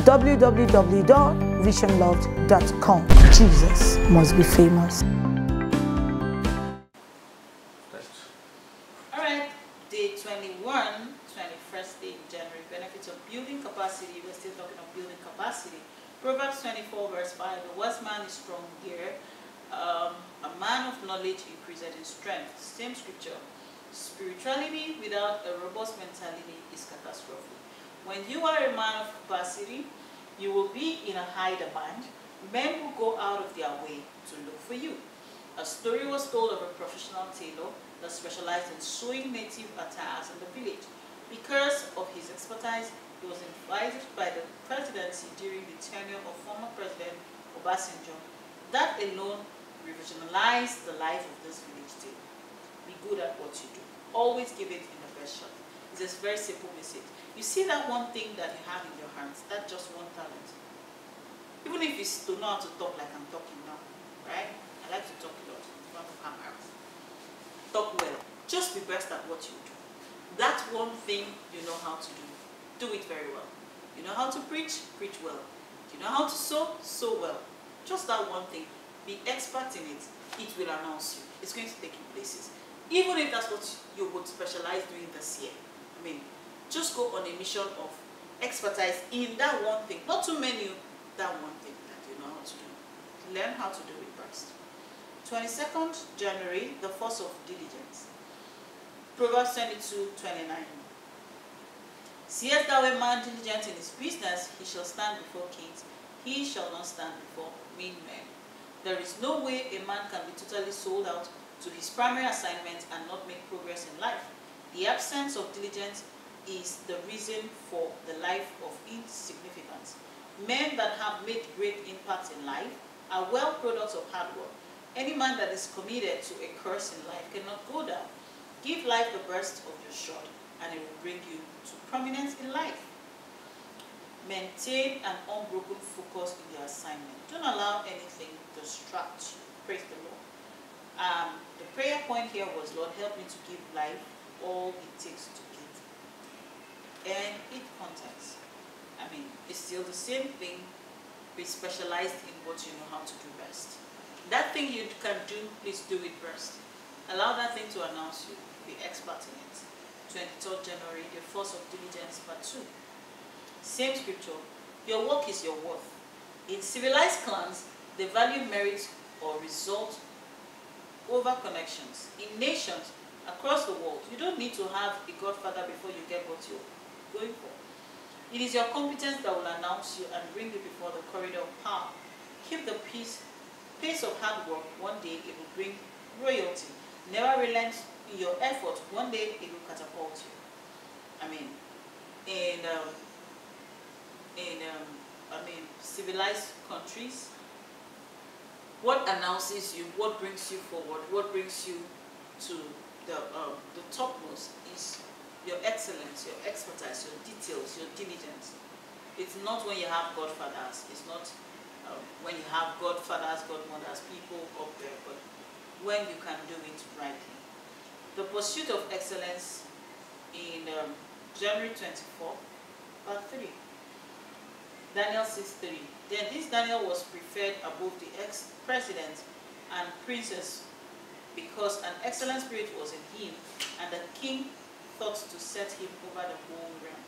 www.visionloved.com. Jesus must be famous. Knowledge increases in strength. Same scripture. Spirituality without a robust mentality is catastrophic. When you are a man of capacity, you will be in a high demand. Men will go out of their way to look for you. A story was told of a professional tailor that specialized in sewing native attires in the village. Because of his expertise, he was invited by the presidency during the tenure of former President Obasanjo. That alone revolutionized the life of this village. Be good at what you do. Always give it in the best shot. It's a very simple message. You see that one thing that you have in your hands, that just one talent. Even if it's to know how to talk like I'm talking now, right? I like to talk a lot in front. Talk well. Just be best at what you do. That one thing you know how to do. Do it very well. You know how to preach? Preach well. You know how to sew? Sew well. Just that one thing. Be expert in it. It will announce you. It's going to take you places. Even if that's what you would specialize doing this year. I mean, just go on a mission of expertise in that one thing. Not too many, that one thing that you know how to do. Learn how to do it first. 22nd January, the force of diligence. Proverbs 22, 29. Seest thou a man diligent in his business, he shall stand before kings, he shall not stand before mean men. There is no way a man can be totally sold out to his primary assignment and not make progress in life. The absence of diligence is the reason for the life of insignificance. Men that have made great impact in life are well products of hard work. Any man that is committed to a course in life cannot go down. Give life the best of your shot and it will bring you to prominence in life. Maintain an unbroken focus in your assignment. Don't allow anything to distract you. Praise the Lord. Um, the prayer point here was, Lord, help me to give life all it takes to give. And it context. I mean, it's still the same thing. Be specialized in what you know how to do best. That thing you can do, please do it first. Allow that thing to announce you. Be expert in it. 23rd January, the force of diligence, part 2. Same scripture. Your work is your worth. In civilized clans, they value merit or result over connections. In nations across the world, you don't need to have a godfather before you get what you're going for. It is your competence that will announce you and bring you before the corridor of power. Keep the peace, pace of hard work. One day it will bring royalty. Never relent in your effort. One day it will catapult you. I mean, in um, in um, I mean civilized countries, what announces you, what brings you forward, what brings you to the um, the topmost is your excellence, your expertise, your details, your diligence. It's not when you have godfathers. It's not um, when you have godfathers, godmothers, people up there, but when you can do it rightly. The pursuit of excellence in um, January 24, part 3. Daniel 6.3. Then this Daniel was preferred above the ex-president and princes because an excellent spirit was in him, and the king thought to set him over the whole realm.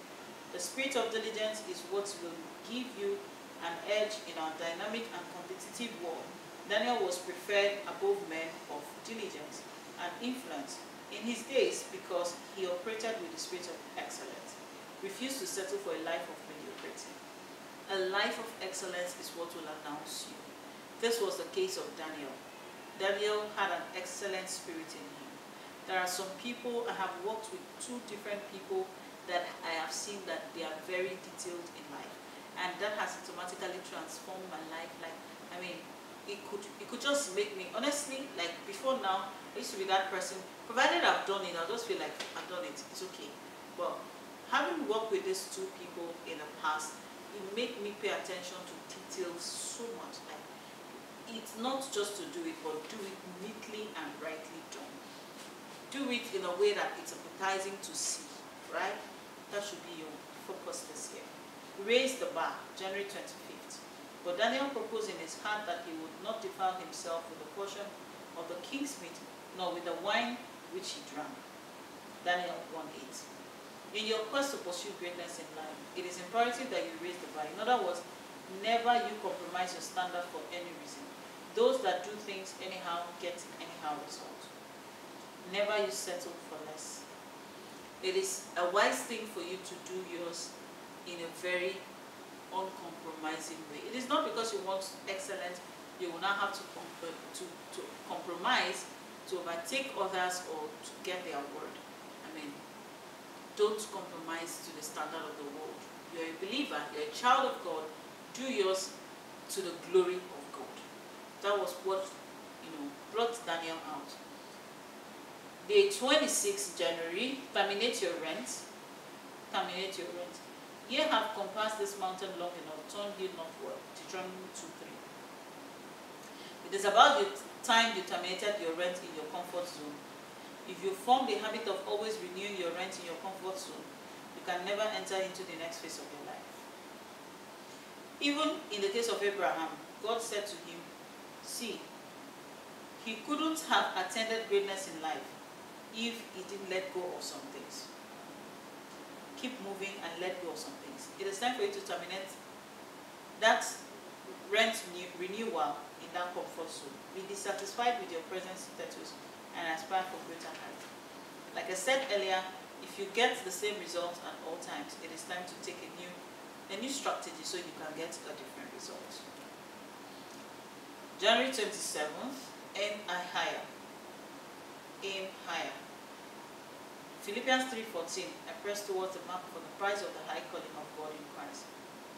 The spirit of diligence is what will give you an edge in our dynamic and competitive world. Daniel was preferred above men of diligence and influence in his days because he operated with the spirit of excellence, refused to settle for a life of mediocrity. A life of excellence is what will announce you. This was the case of Daniel. Daniel had an excellent spirit in him. There are some people, I have worked with two different people that I have seen that they are very detailed in life. And that has automatically transformed my life. Like, I mean, it could it could just make me honestly like before now I used to be that person provided I've done it I'll just feel like I've done it it's okay but having worked with these two people in the past it made me pay attention to details so much like it's not just to do it but do it neatly and rightly done. Do it in a way that it's appetizing to see right? That should be your focus this year. Raise the bar January 25th but Daniel proposed in his heart that he would not defile himself with a portion of the king's meat, nor with the wine which he drank. Daniel 1.8 In your quest to pursue greatness in life, it is imperative that you raise the bar. In other words, never you compromise your standard for any reason. Those that do things anyhow get anyhow result. Never you settle for less. It is a wise thing for you to do yours in a very uncompromising way. It is not because you want excellence, you will not have to, to, to compromise to overtake others or to get their word. Don't compromise to the standard of the world. You're a believer, you're a child of God, do yours to the glory of God. That was what, you know, brought Daniel out. Day 26 January, terminate your rent. Terminate your rent. Ye have compassed this mountain long enough, turn ye northward. Deuteronomy 2 3. It is about the time you terminated your rent in your comfort zone. If you form the habit of always renewing your rent in your comfort zone, you can never enter into the next phase of your life. Even in the case of Abraham, God said to him, See, he couldn't have attended greatness in life if he didn't let go of some things keep moving and let go of some things. It is time for you to terminate that rent renewal in that comfort zone. Be dissatisfied with your present status and aspire for greater height. Like I said earlier, if you get the same result at all times, it is time to take a new, a new strategy so you can get a different result. January 27th, aim higher. Aim higher. Philippians 3.14, I press towards the mark for the prize of the high calling of God in Christ.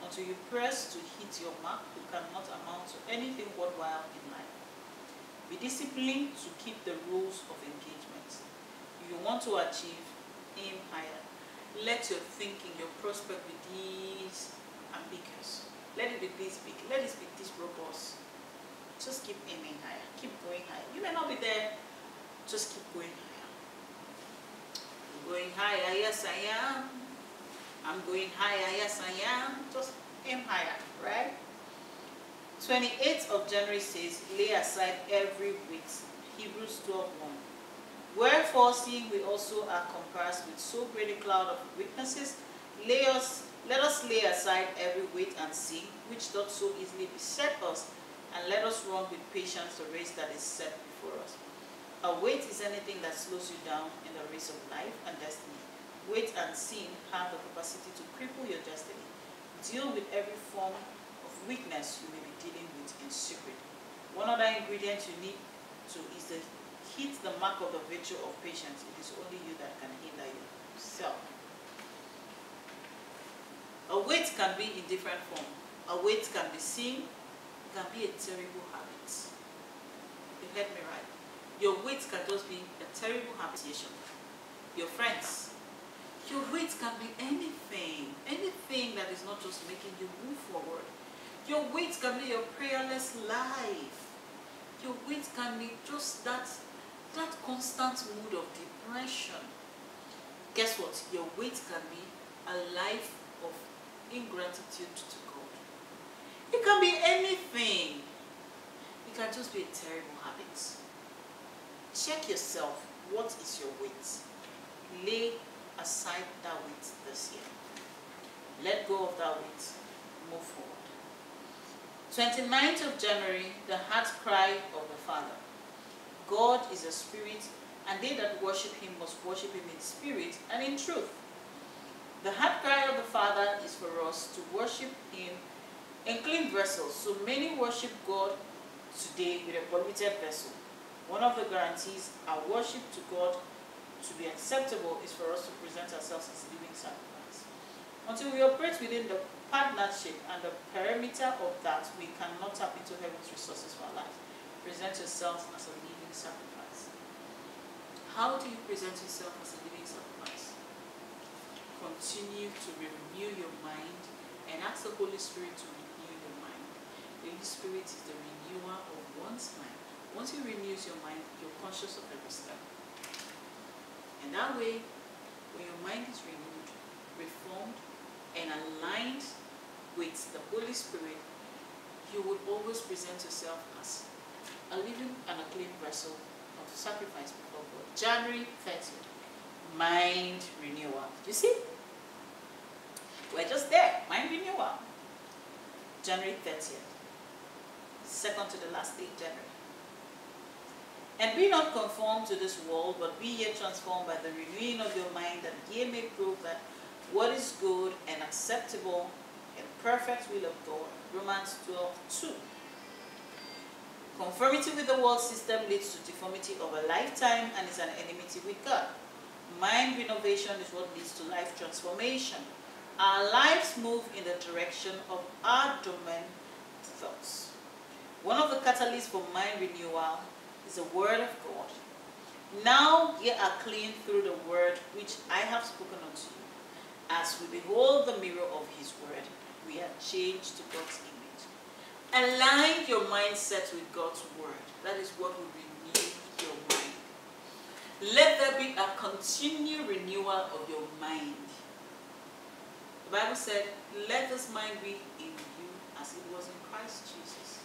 Until you press to hit your mark, you cannot amount to anything worthwhile in life. Be disciplined to keep the rules of engagement. If you want to achieve, aim higher. Let your thinking, your prospect be this ambiguous. Let it be this big. Let it be this robust. Just keep aiming higher. Keep going higher. You may not be there. Just keep going higher going higher, yes I am. I'm going higher, yes I am. Just aim higher, right? 28th of January says, lay aside every weight. Hebrews 12 1. Wherefore, seeing we also are compassed with so great a cloud of witnesses, lay us, let us lay aside every weight and sin, which doth so easily beset us, and let us run with patience the race that is set before us. A weight is anything that slows you down in the race of life and destiny. Weight and sin have the capacity to cripple your destiny. Deal with every form weakness you may be dealing with in secret. One other ingredient you need to is to hit the mark of the virtue of patience. It is only you that can hinder yourself. A weight can be in different form. A weight can be seen, it can be a terrible habit. You heard me right your weight can just be a terrible habitation. Your friends. Your weight can be anything. Anything that is not just making you move forward. Your weight can be your prayerless life. Your weight can be just that, that constant mood of depression. Guess what? Your weight can be a life of ingratitude to God. It can be anything. It can just be a terrible habit. Check yourself. What is your weight? Lay aside that weight this year. Let go of that weight. Move forward. 29th of January, the heart cry of the Father. God is a spirit, and they that worship him must worship him in spirit and in truth. The heart cry of the Father is for us to worship him in clean vessels. So many worship God today with a polluted vessel. One of the guarantees our worship to God to be acceptable is for us to present ourselves as living sacrifice. Until we operate within the partnership and the perimeter of that, we cannot tap into heaven's resources for our lives. Present yourself as a living sacrifice. How do you present yourself as a living sacrifice? Continue to renew your mind and ask the Holy Spirit to renew your mind. The Holy Spirit is the renewer of one's mind. Once he renews your mind, you're conscious of every step. And that way, when your mind is renewed, reformed, and aligned with the Holy Spirit, you would always present yourself as a living and a clean vessel of sacrifice before God. January 30th, mind renewal. You see? We're just there, mind renewal. January 30th, second to the last day, January. And be not conformed to this world, but be ye transformed by the renewing of your mind, that ye may prove that what is good and acceptable perfect will of God. Romans 12, 2. Conformity with the world system leads to deformity of a lifetime and is an enmity with God. Mind renovation is what leads to life transformation. Our lives move in the direction of our domain thoughts. One of the catalysts for mind renewal is the word of God. Now ye are clean through the word which I have spoken unto you. As we behold the mirror of his word, we are changed to God's image. Align your mindset with God's word. That is what will renew your mind. Let there be a continual renewal of your mind. The Bible said, let this mind be in you as it was in Christ Jesus.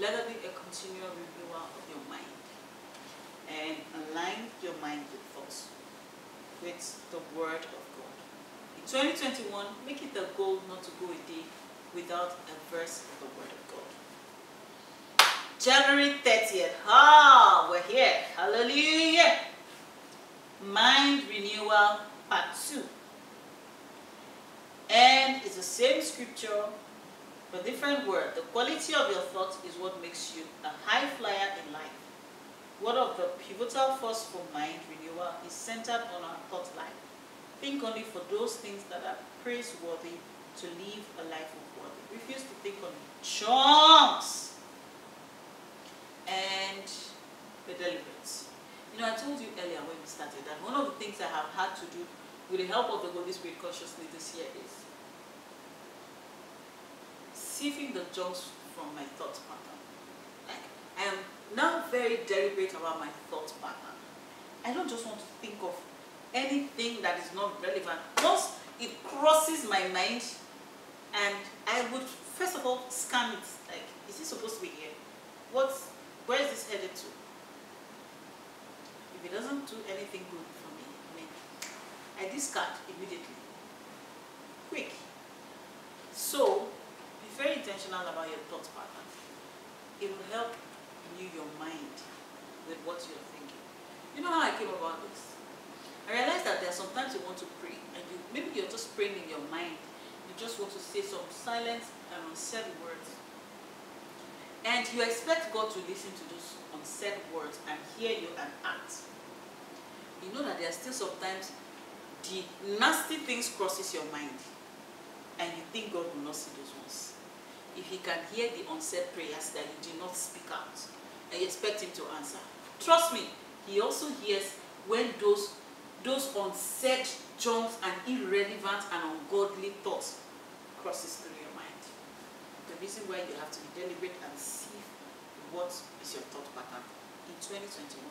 Let there be a continual renewal of your mind. And align your mind with thoughts, with the word of 2021, make it a goal not to go a day without a verse of the word of God. January 30th. Ah, we're here. Hallelujah. Mind renewal part 2. And it's the same scripture, but different word. The quality of your thoughts is what makes you a high flyer in life. One of the pivotal force for mind renewal is centered on our thought life. Think only for those things that are praiseworthy to live a life of worthy. Refuse to think on chunks and be deliberate. You know, I told you earlier when we started that one of the things I have had to do with the help of the Holy Spirit consciously this year is sieving the junks from my thought pattern. Like, I am now very deliberate about my thought pattern. I don't just want to think of anything that is not relevant. Once it crosses my mind, and I would first of all scan it. Like, is this supposed to be here? What's where is this headed to? If it doesn't do anything good for me, I mean, I discard immediately. Quick. So, be very intentional about your thought pattern. It will help you your mind with what you're thinking. You know how I came about this? I realize that there are sometimes you want to pray, and you maybe you're just praying in your mind. You just want to say some silent and unsaid words. And you expect God to listen to those unsaid words and hear you and act. You know that there are still sometimes the nasty things crosses your mind and you think God will not see those ones. If he can hear the unsaid prayers that you did not speak out and you expect him to answer. Trust me, he also hears when those those unsaid junks and irrelevant and ungodly thoughts crosses through your mind. The reason why you have to be deliberate and see what is your thought pattern in 2021.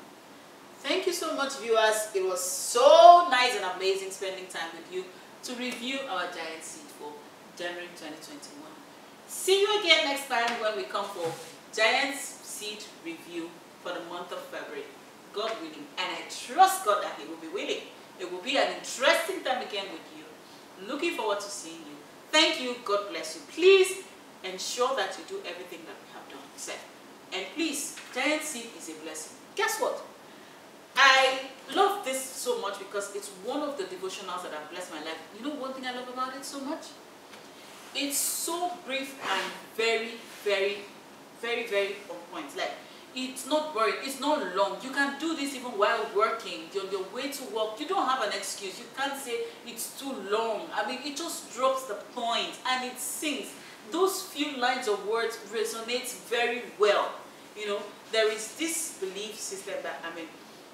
Thank you so much, viewers. It was so nice and amazing spending time with you to review our giant seed for January 2021. See you again next time when we come for giant seed review for the month of February. God willing. And I trust God that He will be willing. It will be an interesting time again with you. Looking forward to seeing you. Thank you. God bless you. Please ensure that you do everything that we have done. Said. And please, giant seed is a blessing. Guess what? I love this so much because it's one of the devotionals that have blessed my life. You know one thing I love about it so much? It's so brief and very, very, very, very on point. Like, it's not boring, it's not long. You can do this even while working, on your way to work. You don't have an excuse. You can't say it's too long. I mean, it just drops the point and it sings. Those few lines of words resonate very well. You know, there is this belief system that, I mean,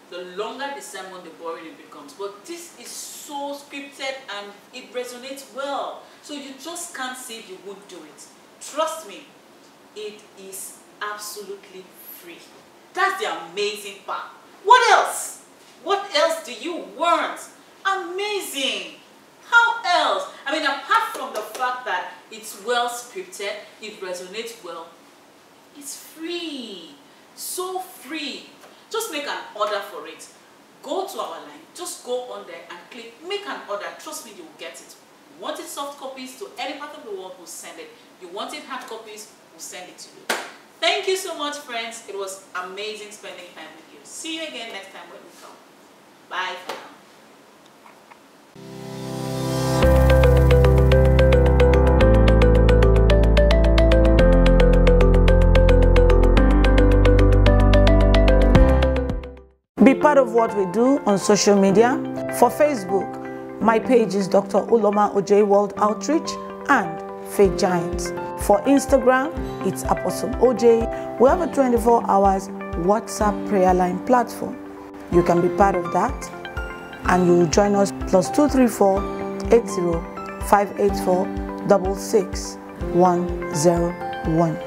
the longer the sermon, the boring it becomes. But this is so scripted and it resonates well. So you just can't say you won't do it. Trust me, it is absolutely free. That's the amazing part. What else? What else do you want? Amazing. How else? I mean, apart from the fact that it's well scripted, it resonates well, it's free. So free. Just make an order for it. Go to our line. Just go on there and click make an order. Trust me, you will get it. You want it soft copies to any part of the world, we'll send it. You want it hard copies, we'll send it to you. Thank you so much, friends. It was amazing spending time with you. See you again next time when we come. Bye for now. Be part of what we do on social media. For Facebook, my page is Dr. Uloma Ojei World Outreach and Faith Giants. For Instagram, it's Apostle Ojei. We have a 24 hours WhatsApp prayer line platform. You can be part of that and you will join us plus 234 80 584 66101.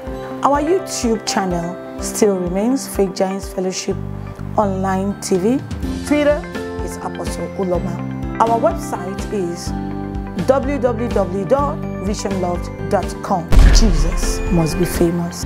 Our YouTube channel still remains Faith Giants Fellowship Online TV. Twitter is Apostle Uloma. Our website is www.visionloved.com. Jesus must be famous.